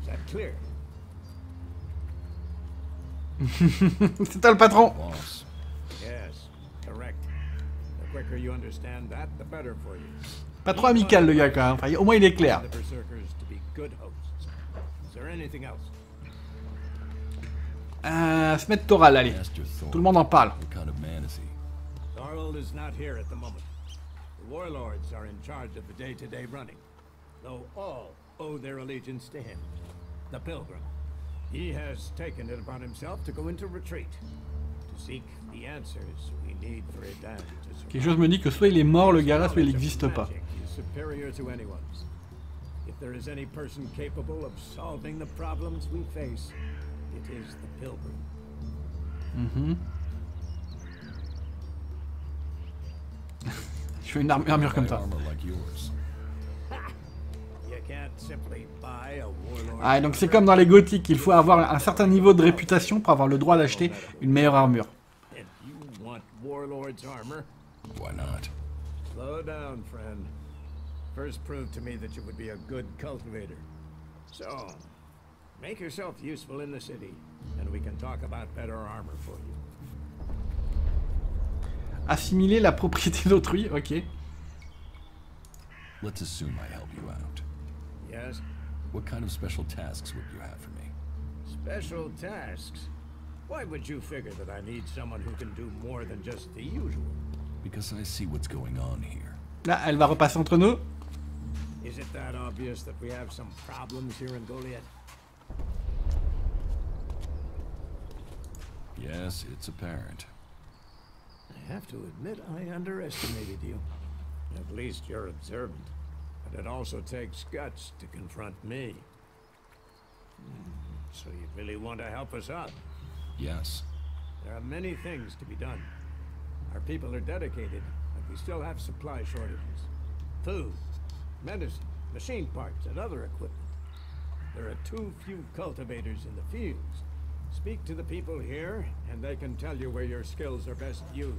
Is that clear? C'est toi le patron. Yes, correct. The quicker you understand that, the better for you. Pas trop amical le gars quand même. Enfin, au moins il est clair. Is there anything else? Euh, se mettre Toral, allez. Tout le monde en parle. Is not here at the moment. The warlords are in charge of the day-to-day running, though all owe their allegiance to him, the Pilgrim. He has taken it upon himself to go into retreat, to seek the answers we need for Edan to survive. Quelque chose me dit que soit il est mort le gars soit il n'existe pas. superior to anyone's. If there is any person capable of solving the problems we face, it is the Pilgrim. Mhm. Je veux une armure, armure comme warlord. Ah, et donc c'est comme dans les gothiques, il faut avoir un certain niveau de réputation pour avoir le droit d'acheter une meilleure armure. If you want warlord's armor, Why not? slow down, friend. First prove to me that you would be a good cultivator. So, make yourself useful in the city, and we can talk about better armor for you. Assimiler la propriété d'autrui, ok. Let's assume I help you out. Yes? What kind of special tasks would you have for me? Special tasks? Why would you figure that I need someone who can do more than just the usual? Because I see what's going on here. Là, elle va repasser entre nous. Is it that obvious that we have some problems here in Goliath? Yes, it's apparent. I have to admit I underestimated you. At least you're observant. But it also takes guts to confront me. Hmm, So you really want to help us out? Yes. There are many things to be done. Our people are dedicated, but we still have supply shortages. Food, medicine, machine parts, and other equipment. There are too few cultivators in the fields. Speak to the people here, and they can tell you where your skills are best used.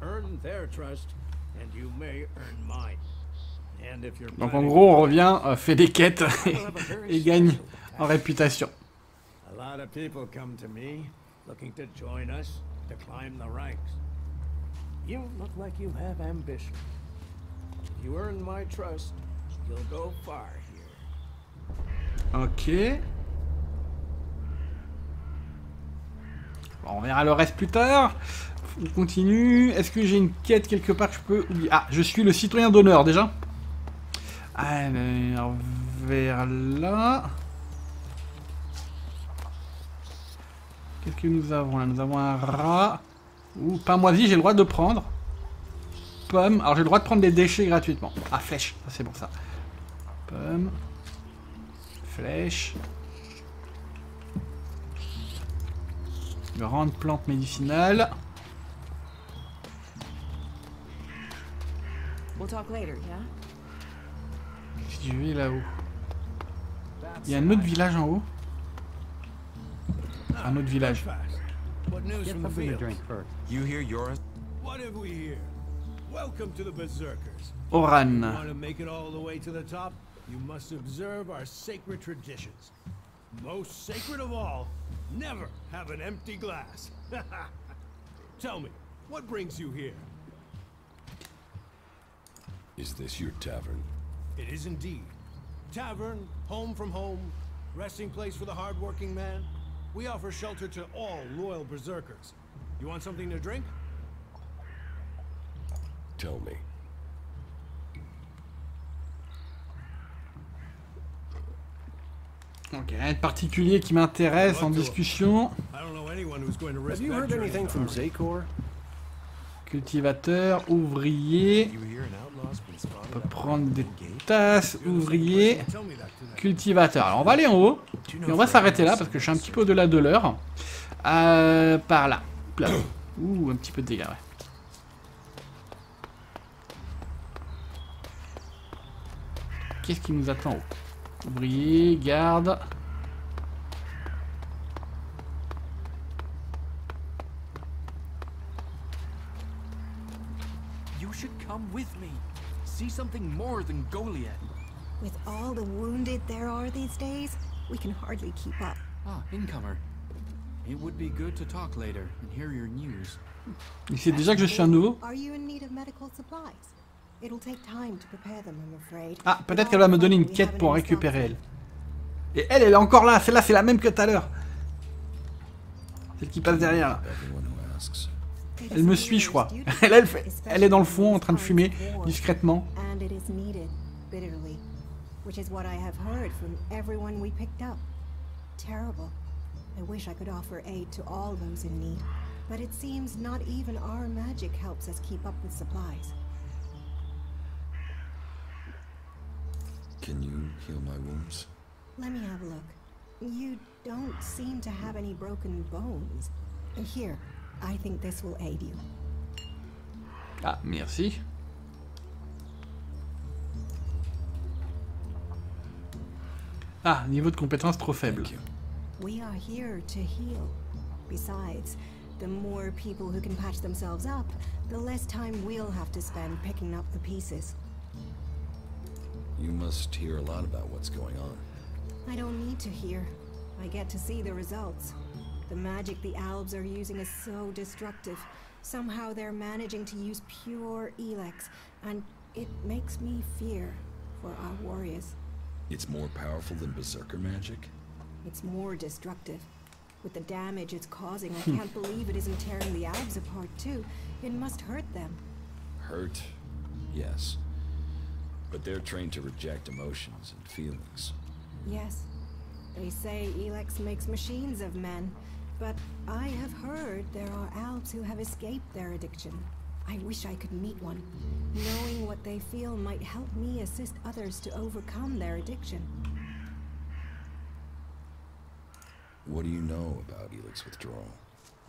Earn their trust, and you may earn mine. And if you're Donc en gros, on revient, euh, fait des quêtes et gagne en réputation. A lot of people come to me looking to join us, to climb the ranks. You look like you have ambition. If you earn my trust, you'll go far here. Ok. On verra le reste plus tard. On continue. Est-ce que j'ai une quête quelque part que je peux oublier? Ah, je suis le citoyen d'honneur déjà. Alors, vers là. Qu'est-ce que nous avons là? Nous avons un rat. Ou pain moisi, j'ai le droit de prendre. Pomme. Alors j'ai le droit de prendre des déchets gratuitement. Ah, flèche. C'est bon ça. Pomme. Flèche. Grande plante médicinale. We'll talk later, yeah? Si je vais là-haut. Il y a un autre village en haut. Un autre village. What news Get from the something to field? drink first. You hear Yoris? What have we here? Welcome to the Berserkers. Oran. Most sacred of all, never have an empty glass. Tell me, what brings you here? Is this your tavern? It is indeed. Tavern, home from home, resting place for the hardworking man. We offer shelter to all loyal berserkers. You want something to drink? Tell me. Ok, rien de particulier qui m'intéresse en discussion. Cultivateur, ouvrier. On peut prendre des tasses, ouvrier, cultivateur. Alors on va aller en haut. Et on va s'arrêter là parce que je suis un petit peu au-delà de l'heure. Euh, par là. Là. Ouh, un petit peu de dégâts, ouais. Qu'est-ce qui nous attend en haut? Ouvrier, garde. You should come with me. See something more than Goliath. With all the wounded there are these days, we can hardly keep up. Ah, incomer. It would be good to talk later and hear your news. Il sait déjà que je suis un nouveau. Are you in need of medical supplies? Ah, peut-être qu'elle va me donner une quête pour récupérer elle. Et elle, elle est encore là. Celle-là, c'est la même que tout à l'heure. Celle qui passe derrière là. Elle me suit, je crois. Elle, elle, fait- elle est dans le fond en train de fumer discrètement. And it is needed bitterly, which is what I have heard from everyone we picked up. Terrible. I wish I could offer aid to all those in need, but it seems not even our magic helps us keep up with supplies. Can you heal my wounds? Let me have a look. You don't seem to have any broken bones. Here, I think this will aid you. Ah, merci. Ah, niveau de compétence trop faible. We are here to heal. Besides, the more people who can patch themselves up, the less time we'll have to spend picking up the pieces. You must hear a lot about what's going on. I don't need to hear. I get to see the results. The magic the Albs are using is so destructive. Somehow they're managing to use pure Elex, and it makes me fear for our warriors. It's more powerful than Berserker magic? It's more destructive. With the damage it's causing, I hmm. can't believe it isn't tearing the Albs apart too. It must hurt them. Hurt? Yes. But they're trained to reject emotions and feelings. Yes. They say Elex makes machines of men, but I have heard there are Alps who have escaped their addiction. I wish I could meet one. Knowing what they feel might help me assist others to overcome their addiction. What do you know about Elix withdrawal?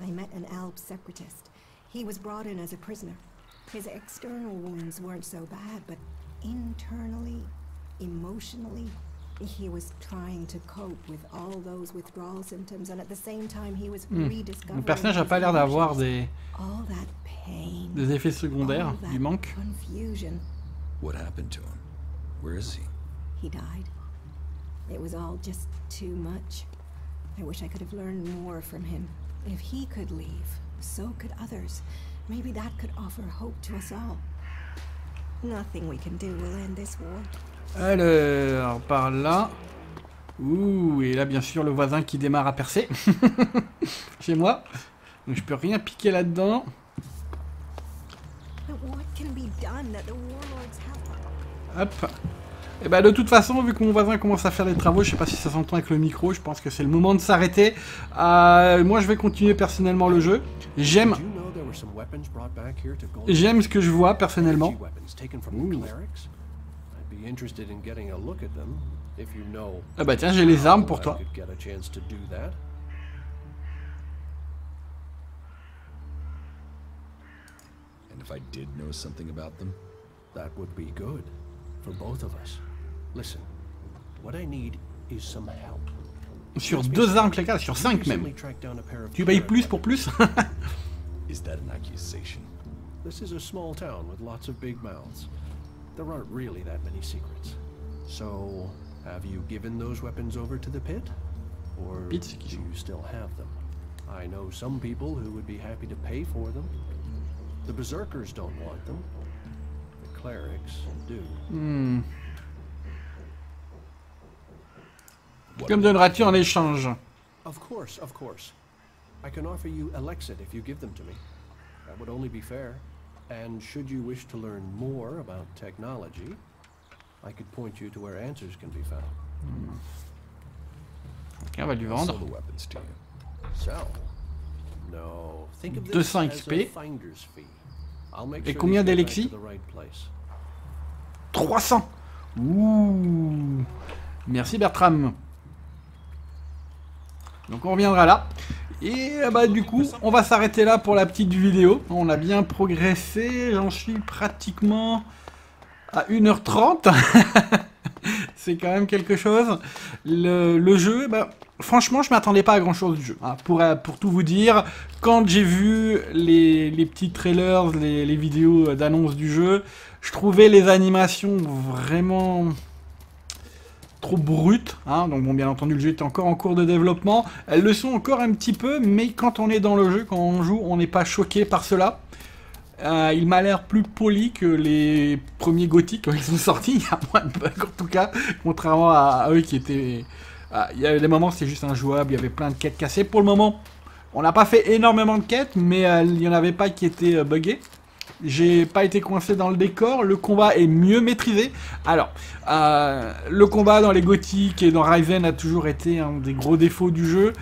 I met an Alp separatist. He was brought in as a prisoner. His external wounds weren't so bad, but internally, emotionally, he was trying to cope with all those withdrawal symptoms, and at the same time, he was Hmm. rediscovering Mon personnage a pas l'air d'avoir des, All that pain, des effets secondaires. all Il that manque. confusion. What happened to him? Where is he? He died. It was all just too much. I wish I could have learned more from him. If he could leave, so could others. Maybe that could offer hope to us all. Alors, par là. Ouh, et là, bien sûr, le voisin qui démarre à percer. Chez moi. Donc, je peux rien piquer là-dedans. Hop. Et bah de toute façon, vu que mon voisin commence à faire des travaux, je sais pas si ça s'entend avec le micro, je pense que c'est le moment de s'arrêter. Euh, moi je vais continuer personnellement le jeu. J'aime J'aime ce que je vois personnellement. Energy weapons taken from the clerics? I'd be interested in getting a look at them if you know. Ah bah tiens, j'ai les armes pour toi. I could get a chance to do that. And if I did know something about them? That would be good for both of us. Listen, what I need is some help. Sur deux armes claquables, sur cinq même. Tu payes plus pour plus? Is that an accusation? This is a small town with lots of big mouths. There aren't really that many secrets. So, have you given those weapons over to the pit? Or do you still have them? I know some people who would be happy to pay for them. The Berserkers don't want them. The clerics do. Hmm. Que me donneras-tu en échange Of course, of course. I can offer you Alexit if you give them to me. That would only be fair. And should you wish to learn more about technology, I could point you to where answers can be found. Ok, on va lui vendre? the weapons to you. Sell? No. Think of this 200 as XP. a finder's fee. I'll make Et sure combien d'Alexis? to the right place. 300 Ouh Merci Bertram. Donc on reviendra là. Et euh, bah du coup, on va s'arrêter là pour la petite vidéo. On a bien progressé, j'en suis pratiquement à 1h30. C'est quand même quelque chose. Le, jeu, bah, franchement, je m'attendais pas à grand chose du jeu. hein. Pour, euh, pour tout vous dire, quand j'ai vu les, petits trailers, les vidéos d'annonce du jeu, je trouvais les animations vraiment trop brutes. hein. Donc bon, bien entendu, le jeu est encore en cours de développement. Elles le sont encore un petit peu, mais quand on est dans le jeu, quand on joue, on n'est pas choqué par cela. Euh, il m'a l'air plus poli que les premiers gothiques quand ils sont sortis. Il y a moins de bugs en tout cas, contrairement à, eux qui étaient. il y avait des moments c'était juste injouable, il y avait plein de quêtes cassées. Pour le moment, on n'a pas fait énormément de quêtes, mais euh, il n'y en avait pas qui étaient euh, buggées. J'ai pas été coincé dans le décor, le combat est mieux maîtrisé. Alors, euh, le combat dans les gothiques et dans Ryzen a toujours été un des gros défauts du jeu.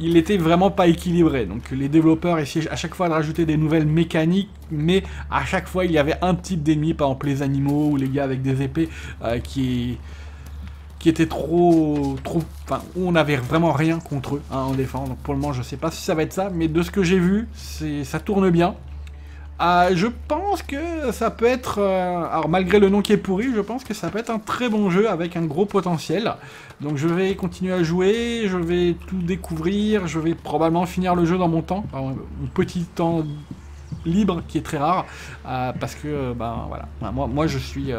Il était vraiment pas équilibré. Donc les développeurs essayaient à chaque fois de rajouter des nouvelles mécaniques, mais à chaque fois il y avait un type d'ennemi, par exemple les animaux ou les gars avec des épées, euh, qui qui étaient trop, trop, enfin, on n'avait vraiment rien contre eux hein, en défense. Donc pour le moment, je sais pas si ça va être ça, mais de ce que j'ai vu, ça tourne bien. Euh, je pense que ça peut être, euh, alors malgré le nom qui est pourri, je pense que ça peut être un très bon jeu avec un gros potentiel. Donc je vais continuer à jouer, je vais tout découvrir, je vais probablement finir le jeu dans mon temps, enfin, mon petit temps libre qui est très rare, euh, parce que euh, ben voilà, moi, je suis,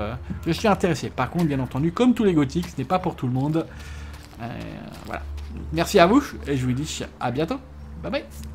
je suis intéressé. Par contre, bien entendu, comme tous les gothiques, ce n'est pas pour tout le monde. Voilà. Merci à vous et je vous dis à bientôt. Bye bye.